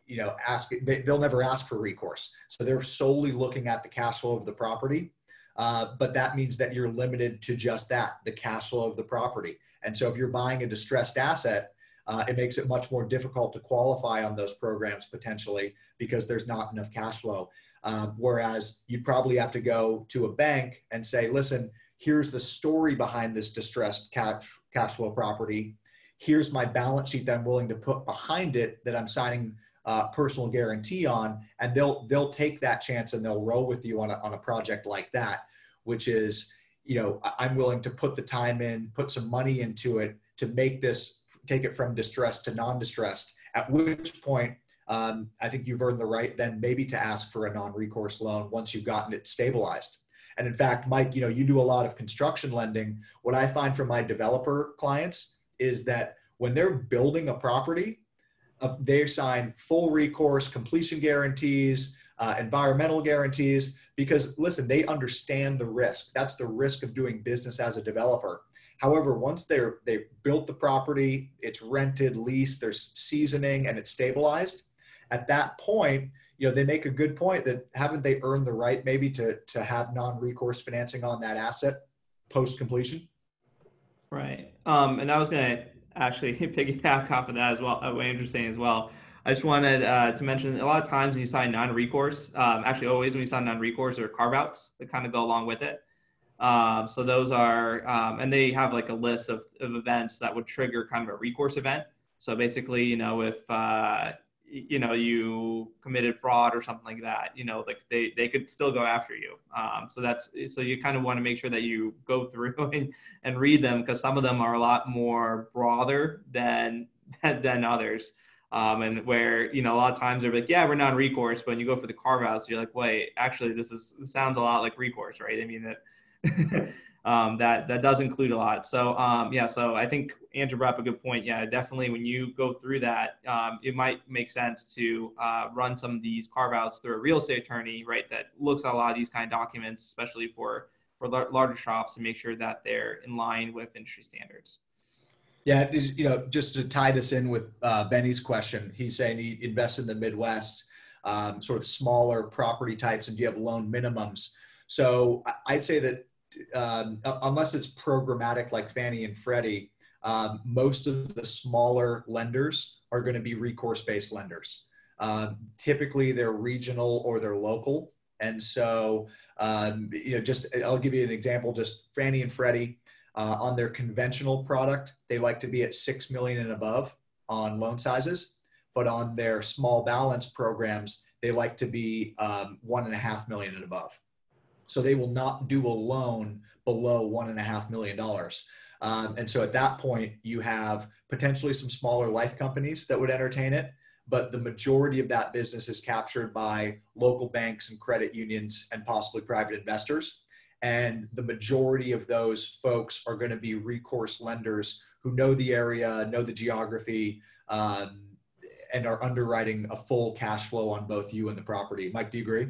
you know, ask, they, will never ask for recourse. So they're solely looking at the cash flow of the property. Uh, but that means that you're limited to just that, the cash flow of the property. And so if you're buying a distressed asset, uh, it makes it much more difficult to qualify on those programs potentially because there's not enough cash flow. Um, whereas you'd probably have to go to a bank and say, listen, here's the story behind this distressed cash, cash flow property. Here's my balance sheet that I'm willing to put behind it that I'm signing uh, personal guarantee on, and they'll they'll take that chance and they'll roll with you on a, on a project like that, which is you know I'm willing to put the time in, put some money into it to make this take it from distressed to non-distressed. At which point um, I think you've earned the right then maybe to ask for a non-recourse loan once you've gotten it stabilized. And in fact, Mike, you know, you do a lot of construction lending. What I find from my developer clients is that when they're building a property, uh, they sign full recourse completion guarantees. uh, environmental guarantees, because listen, they understand the risk. That's the risk of doing business as a developer. However, once they're they've built the property, it's rented, leased, there's seasoning, and it's stabilized. At that point, you know they make a good point that haven't they earned the right maybe to to have non-recourse financing on that asset post completion? Right. Um, and I was going to actually piggyback off of that as well. Uh, Andrew's saying as well. I just wanted uh, to mention a lot of times when you sign non-recourse, um, actually always when you sign non-recourse, there are carve-outs that kind of go along with it. Um, so those are, um, and they have like a list of, of events that would trigger kind of a recourse event. So basically, you know, if uh, you know you committed fraud or something like that, you know, like they they could still go after you. Um, so that's so you kind of want to make sure that you go through and, and read them because some of them are a lot more broader than than others. Um, and where you know a lot of times they're like, yeah, we're non-recourse, but when you go for the carve outs, you're like, wait, actually, this is this sounds a lot like recourse, right? I mean that um, that that does include a lot. So um, yeah, so I think Andrew brought up a good point. Yeah, definitely when you go through that, um, it might make sense to uh, run some of these carve outs through a real estate attorney, right? That looks at a lot of these kind of documents, especially for for larger shops, to make sure that they're in line with industry standards. Yeah, you know, just to tie this in with uh, Benny's question, he's saying he invests in the Midwest, um, sort of smaller property types, and do you have loan minimums? So I'd say that um, unless it's programmatic like Fannie and Freddie, um, most of the smaller lenders are going to be recourse based lenders. Um, typically, they're regional or they're local. And so, um, you know, just I'll give you an example. Just Fannie and Freddie uh, on their conventional product, they like to be at six million and above on loan sizes, but on their small balance programs, they like to be um, one and a half million and above. So they will not do a loan below one and a half million dollars. Um, and so at that point, you have potentially some smaller life companies that would entertain it, but the majority of that business is captured by local banks and credit unions and possibly private investors. And the majority of those folks are going to be recourse lenders who know the area, know the geography, um, and are underwriting a full cash flow on both you and the property. Mike, do you agree?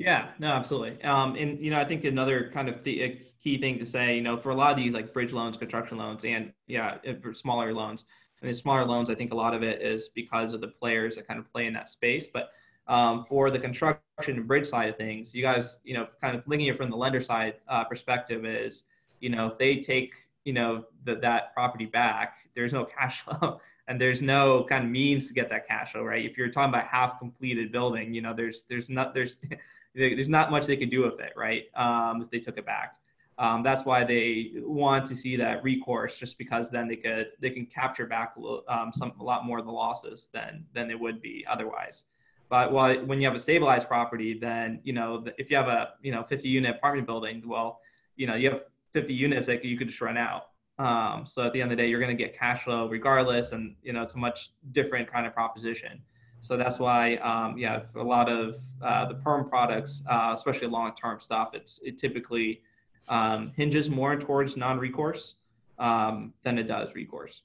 Yeah, no, absolutely. Um, and you know, I think another kind of the, key thing to say, you know, for a lot of these like bridge loans, construction loans, and yeah, smaller loans. I mean, smaller loans, I think a lot of it is because of the players that kind of play in that space. But um, for the construction and bridge side of things, you guys, you know, kind of looking at it from the lender side uh, perspective is, you know, if they take, you know, the, that property back, there's no cash flow and there's no kind of means to get that cash flow, right? If you're talking about half completed building, you know, there's there's not there's there's not much they could do with it, right? Um, if they took it back. Um, that's why they want to see that recourse, just because then they could they can capture back a, um, some a lot more of the losses than than they would be otherwise. But while, when you have a stabilized property, then you know if you have a you know 50 unit apartment building, well, you know you have 50 units that you could just run out. Um, so at the end of the day, you're going to get cash flow regardless, and you know it's a much different kind of proposition. So that's why, um, yeah, a lot of uh, the perm products, uh, especially long-term stuff, it's it typically um, hinges more towards non-recourse um, than it does recourse.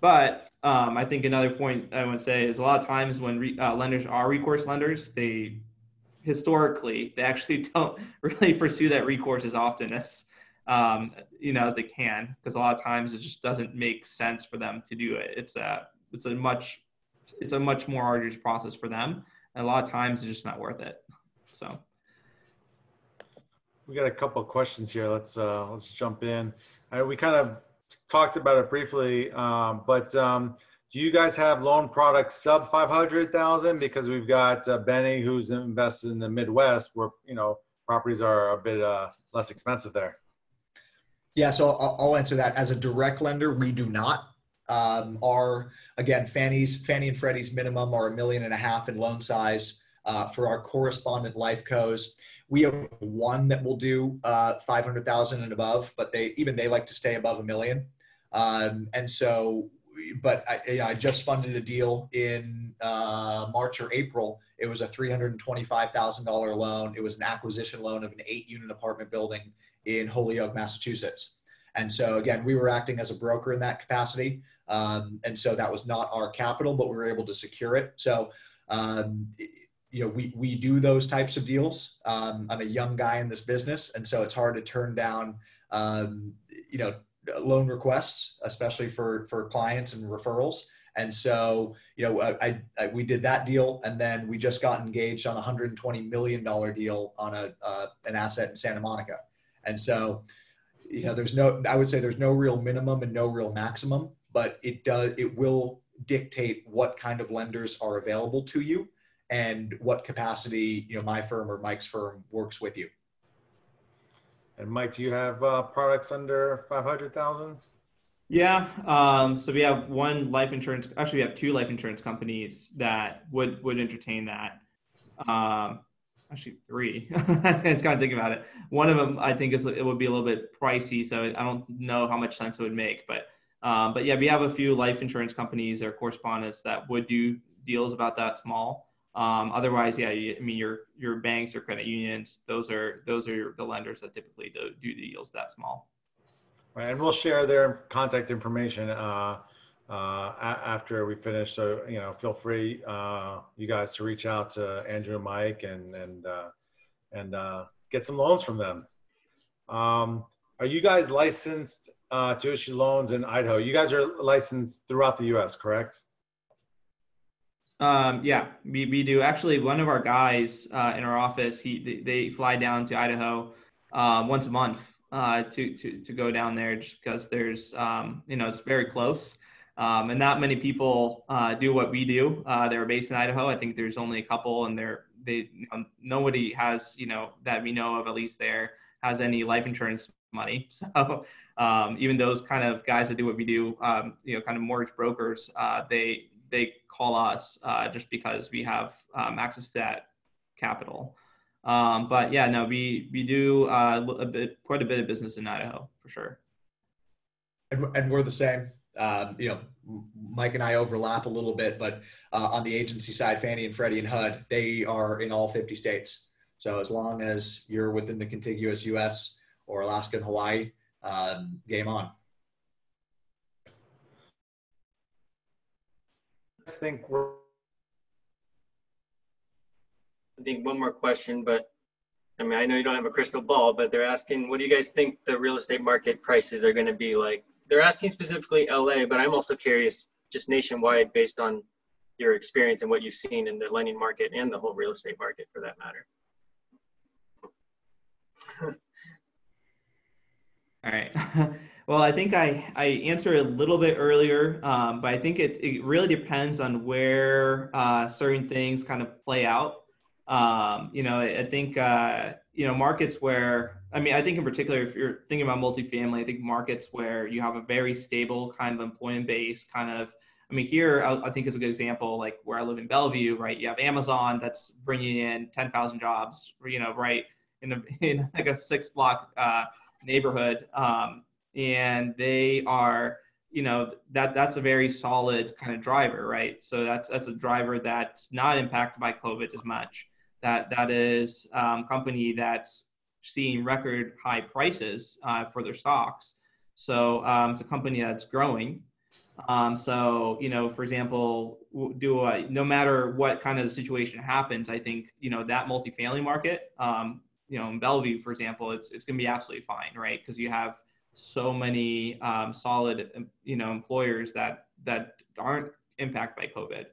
But um, I think another point I would say is a lot of times when re- uh, lenders are recourse lenders, they historically they actually don't really pursue that recourse as often as um, you know as they can because a lot of times it just doesn't make sense for them to do it. It's a it's a much it's a much more arduous process for them. And a lot of times it's just not worth it. So we got a couple of questions here. Let's uh, let's jump in. Uh, we kind of talked about it briefly, um, but um, do you guys have loan products sub 500,000? Because we've got uh, Benny who's invested in the Midwest where, you know, properties are a bit uh, less expensive there. Yeah, so I'll, I'll answer that. As a direct lender, we do not um, are again Fannie's Fannie and Freddie's minimum are a million and a half in loan size uh, for our correspondent life cos. We have one that will do uh, 500,000 and above, but they even they like to stay above a million. Um, and so, but I, I, just funded a deal in uh, March or April. It was a $325,000 loan. It was an acquisition loan of an eight unit apartment building in Holyoke, Massachusetts. And so again, we were acting as a broker in that capacity. Um, and so that was not our capital, but we were able to secure it. So um, you know, we, we do those types of deals. Um, I'm a young guy in this business, and so it's hard to turn down, um, you know, loan requests, especially for for clients and referrals. And so, you know, I, I, we did that deal, and then we just got engaged on a 120 million dollar deal on a uh, an asset in Santa Monica. And so, you know, there's no, I would say there's no real minimum and no real maximum, but it does, it will dictate what kind of lenders are available to you and what capacity you know my firm or Mike's firm works with you. And Mike, do you have uh, products under five hundred thousand? Yeah. Um, so we have one life insurance. Actually, we have two life insurance companies that would would entertain that. Um, actually, three. I just got to think about it. One of them, I think, is it would be a little bit pricey, so I don't know how much sense it would make. But um, but yeah, we have a few life insurance companies or correspondents that would do deals about that small. Um, otherwise, yeah, you, I mean your your banks or credit unions, those are those are the lenders that typically do, do deals that small. Right, and we'll share their contact information uh, uh, after we finish. So you know, feel free uh, you guys to reach out to Andrew and Mike and and uh, and uh, get some loans from them. Um, are you guys licensed uh, to issue loans in Idaho? You guys are licensed throughout the U.S., correct? Um, yeah, we, we do. Actually, one of our guys uh, in our office, he they, fly down to Idaho uh, once a month uh, to to to go down there, just because there's um, you know it's very close, um, and not many people uh, do what we do. Uh, they're based in Idaho. I think there's only a couple, and they're they um, nobody has you know that we know of at least there has any life insurance money. So um, even those kind of guys that do what we do, um, you know, kind of mortgage brokers, uh, they they call us uh, just because we have um, access to that capital. Um, but yeah, no, we we do uh, a bit, quite a bit of business in Idaho for sure. And, and we're the same. Um, you know, Mike and I overlap a little bit, but uh, on the agency side, Fannie and Freddie and HUD, they are in all 50 states. So as long as you're within the contiguous U.S. or Alaska and Hawaii, um, game on. I think we're. I think one more question, but I mean, I know you don't have a crystal ball, but they're asking, what do you guys think the real estate market prices are going to be like? They're asking specifically LA, but I'm also curious, just nationwide, based on your experience and what you've seen in the lending market and the whole real estate market for that matter. All right. Well, I think I, I answered a little bit earlier, um, but I think it, it really depends on where uh, certain things kind of play out. Um, you know, I think, uh, you know, markets where, I mean, I think in particular, if you're thinking about multifamily, I think markets where you have a very stable kind of employment base, kind of, I mean, here I, I think is a good example, like where I live in Bellevue, right? You have Amazon that's bringing in 10,000 jobs, you know, right in, a, in like a six block uh, neighborhood. Um, and they are you know that that's a very solid kind of driver right? So that's that's a driver that's not impacted by covid as much. That that is um, company that's seeing record high prices uh, for their stocks. So um, it's a company that's growing. Um, so you know for example do a, no matter what kind of the situation happens i think you know that multifamily market um, you know in bellevue for example it's, it's going to be absolutely fine right because you have so many um, solid, you know, employers that that aren't impacted by COVID.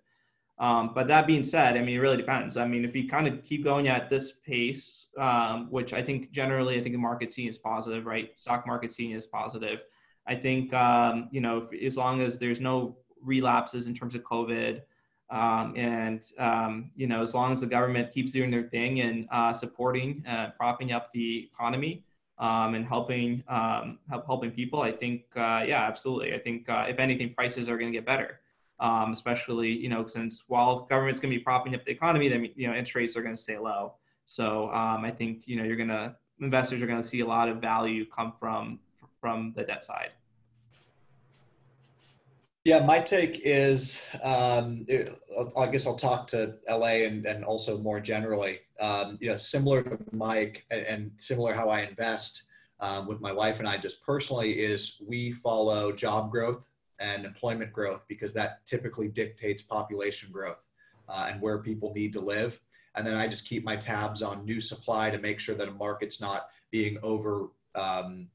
Um, but that being said, I mean, it really depends. I mean, if you kind of keep going at this pace, um, which I think generally, I think the market scene is positive, right? Stock market scene is positive. I think, um, you know, if, as long as there's no relapses in terms of COVID, um, and um, you know, as long as the government keeps doing their thing and uh, supporting, uh, propping up the economy, um, and helping um, help, helping people, I think uh, yeah, absolutely. I think uh, if anything, prices are going to get better, um, especially you know since while government's going to be propping up the economy, then you know interest rates are going to stay low. So um, I think you know you're going to investors are going to see a lot of value come from from the debt side. Yeah, my take is, um, I guess I'll talk to LA and, and also more generally. Um, you know, similar to Mike and, similar how I invest um, with my wife and I just personally is we follow job growth and employment growth because that typically dictates population growth uh, and where people need to live. and then I just keep my tabs on new supply to make sure that a market's not being over um,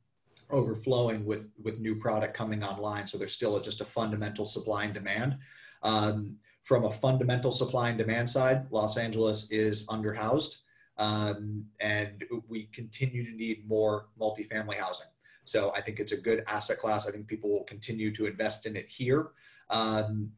overflowing with with new product coming online. So there's still a, just a fundamental supply and demand. Um, from a fundamental supply and demand side, Los Angeles is underhoused, um, and we continue to need more multifamily housing. So I think it's a good asset class. I think people will continue to invest in it here. Um,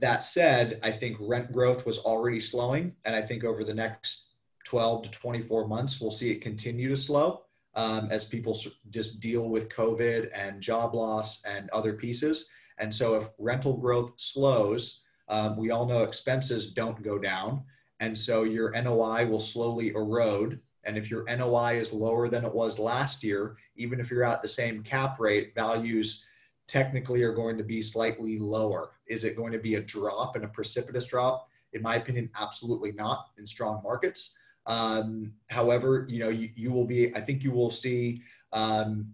that said, I think rent growth was already slowing, and I think over the next 12 to 24 months, we'll see it continue to slow um, as people just deal with COVID and job loss and other pieces. And so, if rental growth slows, um, we all know expenses don't go down. And so, your NOI will slowly erode. And if your NOI is lower than it was last year, even if you're at the same cap rate, values technically are going to be slightly lower. Is it going to be a drop and a precipitous drop? In my opinion, absolutely not in strong markets. Um, however, you know, you, you will be, I think you will see um,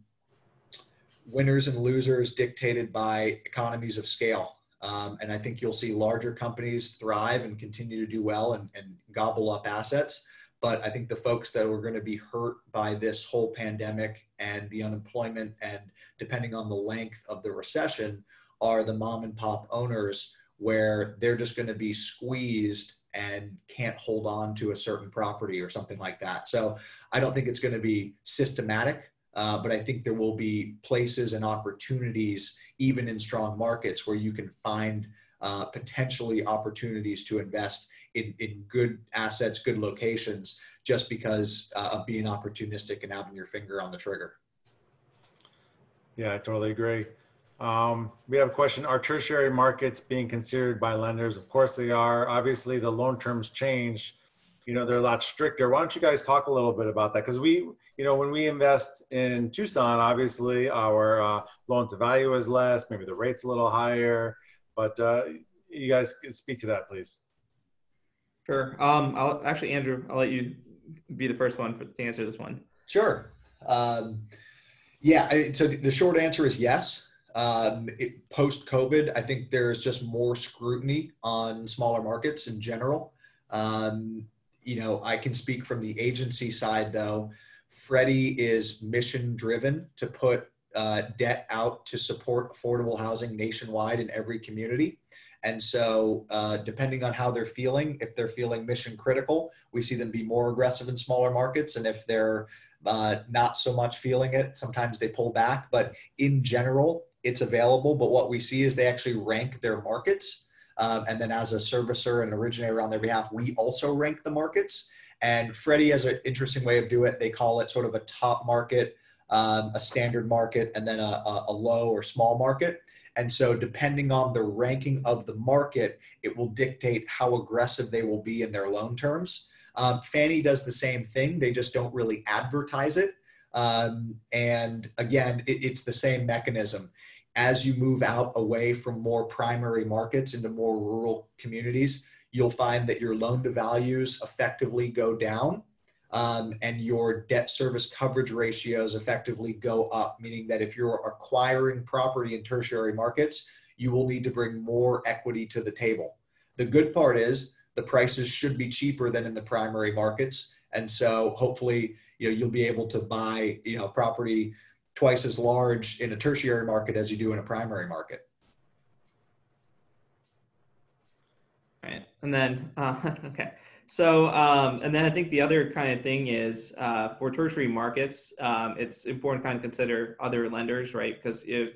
winners and losers dictated by economies of scale. Um, and I think you'll see larger companies thrive and continue to do well and, and gobble up assets. But I think the folks that are going to be hurt by this whole pandemic and the unemployment, and depending on the length of the recession, are the mom and pop owners where they're just going to be squeezed and can't hold on to a certain property or something like that. So I don't think it's going to be systematic, uh, but I think there will be places and opportunities, even in strong markets, where you can find uh, potentially opportunities to invest in, in good assets, good locations, just because uh, of being opportunistic and having your finger on the trigger. Yeah, I totally agree. Um, we have a question. Are tertiary markets being considered by lenders? Of course they are. Obviously, the loan terms change. You know, they're a lot stricter. Why don't you guys talk a little bit about that? Because we, you know, when we invest in Tucson, obviously our uh, loan to value is less, maybe the rate's a little higher. But uh, you guys speak to that, please. Sure. Um, I'll actually, Andrew, I'll let you be the first one for, to answer this one. Sure. Um, yeah. I, so the short answer is yes. Um, Post COVID, I think there's just more scrutiny on smaller markets in general. Um, you know, I can speak from the agency side though. Freddie is mission driven to put uh, debt out to support affordable housing nationwide in every community. And so, uh, depending on how they're feeling, if they're feeling mission critical, we see them be more aggressive in smaller markets. And if they're uh, not so much feeling it, sometimes they pull back. But in general, it's available. But what we see is they actually rank their markets. Um, and then as a servicer and originator on their behalf, we also rank the markets. And Freddie has an interesting way of doing it. They call it sort of a top market, um, a standard market, and then a, a, a low or small market. And so, depending on the ranking of the market, it will dictate how aggressive they will be in their loan terms. Um, Fannie does the same thing, they just don't really advertise it. Um, and again, it, it's the same mechanism as you move out away from more primary markets into more rural communities, you'll find that your loan to values effectively go down um, and your debt service coverage ratios effectively go up, meaning that if you're acquiring property in tertiary markets, you will need to bring more equity to the table. The good part is the prices should be cheaper than in the primary markets. And so hopefully, you know, you'll be able to buy, you know, property twice as large in a tertiary market as you do in a primary market. Right. And then, uh, okay. So, um, and then I think the other kind of thing is uh, for tertiary markets, um, it's important to kind of consider other lenders, right? Because if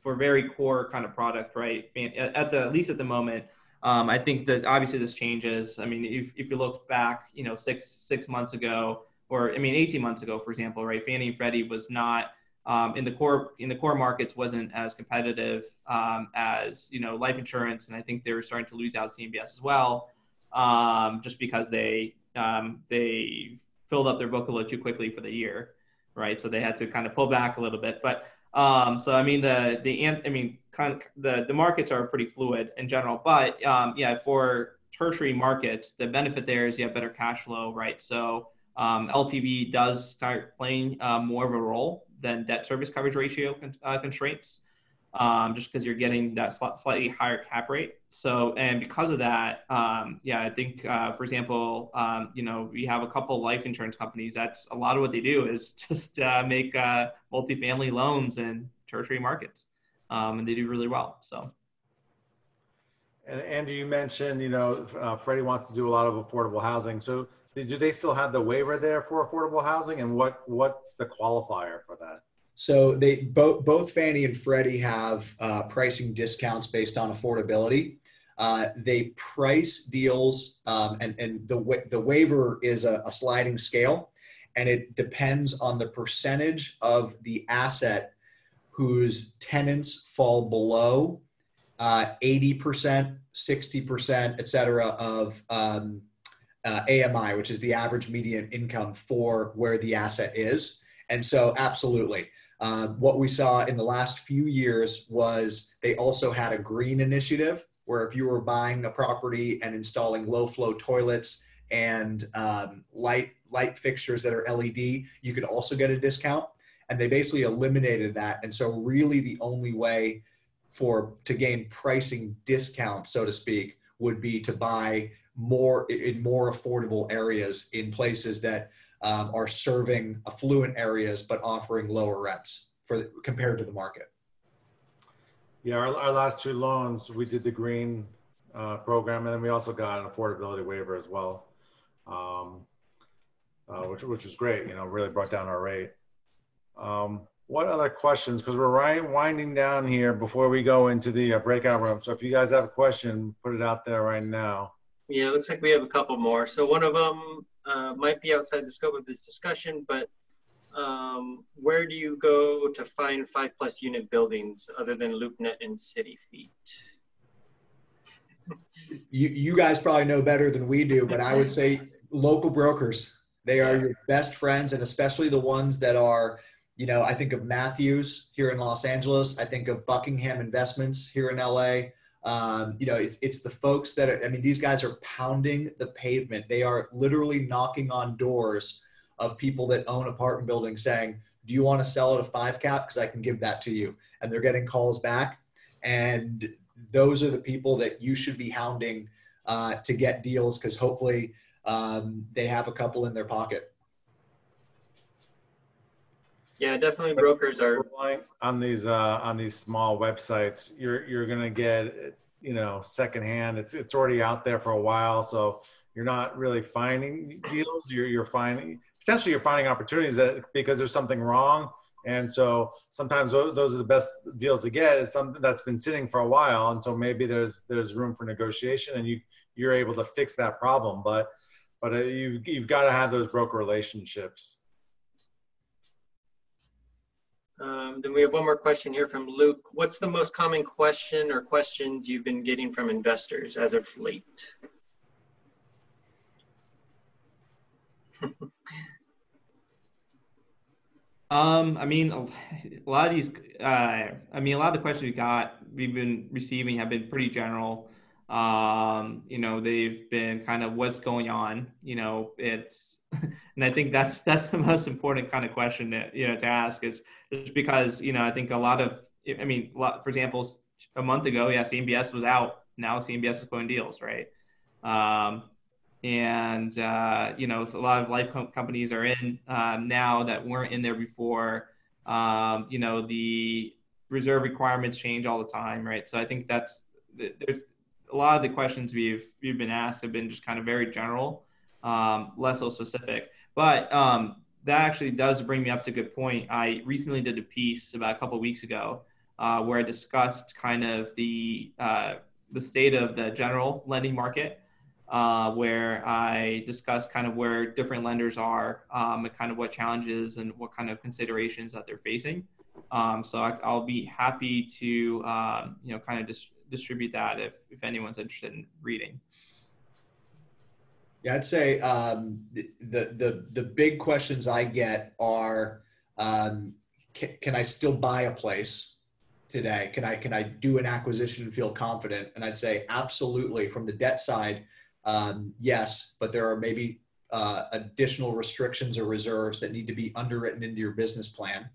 for very core kind of product, right, at the at least at the moment, um, I think that obviously this changes. I mean, if, if you look back, you know, six six months ago, or I mean, 18 months ago, for example, right, Fannie and Freddie was not um, in the core in the core markets wasn't as competitive um, as you know life insurance, and I think they were starting to lose out CMBS as well, um, just because they um, they filled up their book a little too quickly for the year, right? So they had to kind of pull back a little bit. But um, so I mean the the I mean kind of the the markets are pretty fluid in general, but um, yeah, for tertiary markets, the benefit there is you have better cash flow, right? So LTV does start playing uh, more of a role than debt service coverage ratio uh, constraints. um, just because you're getting that sl- slightly higher cap rate. So, and because of that, um, yeah, I think, uh, for example, um, you know, we have a couple life insurance companies. That's a lot of what they do is just uh, make uh, multifamily loans in tertiary markets, um, and they do really well. So. And Andy, you mentioned, you know, uh, Freddie wants to do a lot of affordable housing. So do they still have the waiver there for affordable housing? And what what's the qualifier for that? So they both both Fannie and Freddie have uh, pricing discounts based on affordability. Uh, they price deals, um, and and the wa- the waiver is a, a sliding scale, and it depends on the percentage of the asset whose tenants fall below uh, 80%, 60%, et cetera, of um, uh, AMI, which is the average median income for where the asset is. And so, absolutely. Uh, what we saw in the last few years was they also had a green initiative where if you were buying a property and installing low flow toilets and um, light light fixtures that are LED, you could also get a discount. And they basically eliminated that. And so, really, the only way for to gain pricing discounts, so to speak, would be to buy more in more affordable areas in places that um, are serving affluent areas but offering lower rents for compared to the market. Yeah, our, our last two loans, we did the green uh, program, and then we also got an affordability waiver as well, um, uh, which which was great. You know, really brought down our rate. Um, what other questions? Because we're right, winding down here before we go into the uh, breakout room. So if you guys have a question, put it out there right now. Yeah, it looks like we have a couple more. So one of them uh, might be outside the scope of this discussion, but um, where do you go to find five plus unit buildings other than LoopNet and CityFeet? You, you guys probably know better than we do, but I would say local brokers. They are your best friends, and especially the ones that are, you know, I think of Matthews here in Los Angeles. I think of Buckingham Investments here in LA. Um, you know, it's it's the folks that are. I mean, these guys are pounding the pavement. They are literally knocking on doors of people that own apartment buildings, saying, "Do you want to sell at a five cap? Because I can give that to you." And they're getting calls back, and those are the people that you should be hounding uh, to get deals because hopefully um, they have a couple in their pocket. Yeah, definitely brokers are on these uh, on these small websites. You're you're gonna get you know secondhand. It's it's already out there for a while, so you're not really finding deals. You're you're finding potentially you're finding opportunities that because there's something wrong. And so sometimes those are the best deals to get. It's something that's been sitting for a while, and so maybe there's there's room for negotiation, and you you're able to fix that problem. But but uh, you've you've got to have those broker relationships. Um, then we have one more question here from Luke. What's the most common question or questions you've been getting from investors as of late? um, I mean, a lot of these, uh, I mean, a lot of the questions we got, we've been receiving have been pretty general. Um, you know, they've been kind of what's going on. You know, it's and I think that's that's the most important kind of question that you know to ask is just because you know I think a lot of I mean, lot, for example, a month ago, yeah, CMBS was out. Now CMBS is pulling deals, right? Um, and uh, you know, a lot of life com- companies are in um, now that weren't in there before. Um, you know, the reserve requirements change all the time, right? So I think that's there's a lot of the questions we've we've been asked have been just kind of very general um, less so specific. But um, that actually does bring me up to a good point. I recently did a piece about a couple weeks ago uh, where I discussed kind of the uh, the state of the general lending market, uh, where I discussed kind of where different lenders are um, and kind of what challenges and what kind of considerations that they're facing. Um, so I, will be happy to um, you know kind of dis- distribute that if if anyone's interested in reading. Yeah, I'd say um, the, the the big questions I get are, um, can, can, I still buy a place today? Can I can I do an acquisition and feel confident? And I'd say absolutely. From the debt side, um, yes, but there are maybe uh, additional restrictions or reserves that need to be underwritten into your business plan,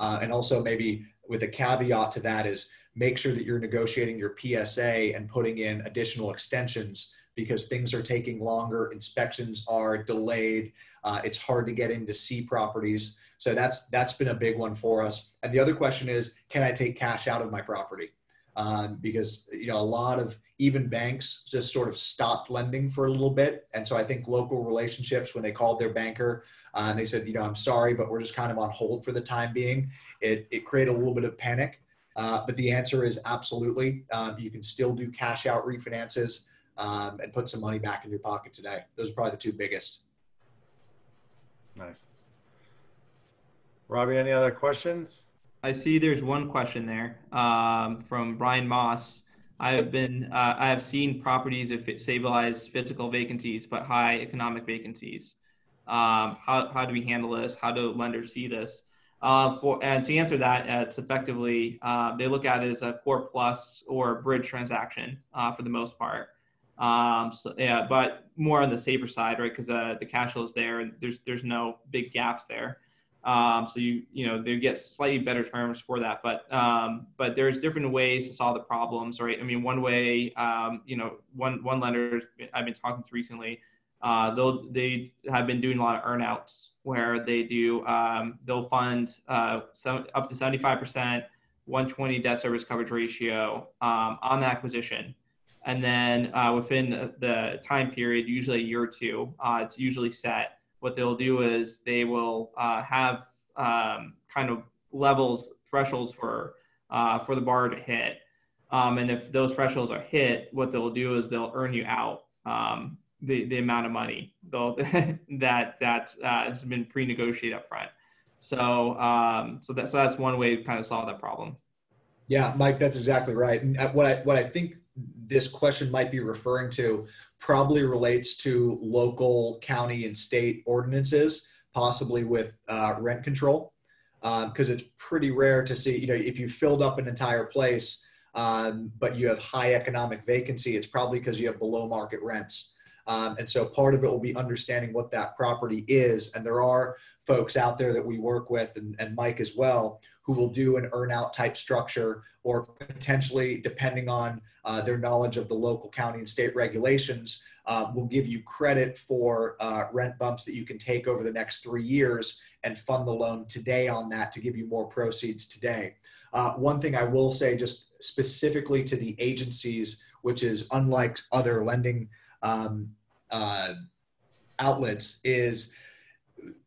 uh, and also maybe with a caveat to that is make sure that you're negotiating your PSA and putting in additional extensions because things are taking longer, inspections are delayed, uh, it's hard to get in to see properties. So that's that's been a big one for us. And the other question is, can I take cash out of my property? Um, because you know a lot of even banks just sort of stopped lending for a little bit, and so I think local relationships when they called their banker uh, and they said, you know, I'm sorry, but we're just kind of on hold for the time being. It it created a little bit of panic, uh, but the answer is absolutely. Um, you can still do cash out refinances um, and put some money back in your pocket today. Those are probably the two biggest. Nice. Robbie, any other questions? I see there's one question there um, from Brian Moss. I have been, uh, I have seen properties that stabilize physical vacancies but high economic vacancies. Um, how, how do we handle this? How do lenders see this? Uh, for and to answer that, uh, it's effectively uh, they look at it as a core plus or bridge transaction uh, for the most part. Um, so yeah, but more on the safer side, right? Because uh, the cash flow is there, and there's there's no big gaps there. Um, so you you know they get slightly better terms for that, but um, but there's different ways to solve the problems, right? I mean, one way, um, you know, one one lender I've been talking to recently, they'll they have been doing a lot of earnouts where they do um, they'll fund uh, some, up to 75 percent, 120 debt service coverage ratio um, on the acquisition and then uh, within the time period, usually a year or two, uh, it's usually set. What they'll do is they will uh, have um, kind of levels, thresholds for uh, for the bar to hit. Um, and if those thresholds are hit, what they'll do is they'll earn you out um, the, the amount of money they'll, that that uh, has been pre-negotiated up front. So um, so that so that's one way to kind of solve that problem. Yeah, Mike, that's exactly right. And uh, what I what I think this question might be referring to probably relates to local county and state ordinances, possibly with uh, rent control, because um, it's pretty rare to see. You know, if you filled up an entire place, um, but you have high economic vacancy, it's probably because you have below market rents. Um, and so part of it will be understanding what that property is. And there are folks out there that we work with, and, and Mike as well, who will do an earnout type structure or potentially, depending on uh, their knowledge of the local county and state regulations, uh, will give you credit for uh, rent bumps that you can take over the next three years and fund the loan today on that to give you more proceeds today. Uh, one thing I will say, just specifically to the agencies, which is unlike other lending um, uh, outlets, is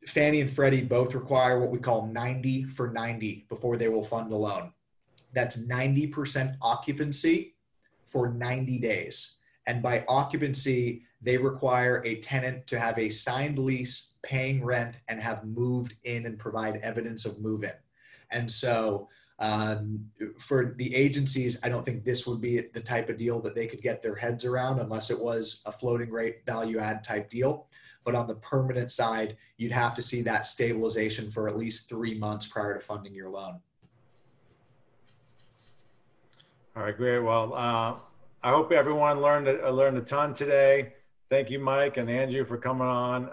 Fannie and Freddie both require what we call 90 for 90 before they will fund a loan. That's 90% occupancy for 90 days. And by occupancy, they require a tenant to have a signed lease, paying rent, and have moved in and provide evidence of move in. And so um, for the agencies, I don't think this would be the type of deal that they could get their heads around unless it was a floating rate value add type deal. But on the permanent side, you'd have to see that stabilization for at least three months prior to funding your loan. All right, great. Well, uh, I hope everyone learned uh, learned a ton today. Thank you, Mike and Andrew, for coming on.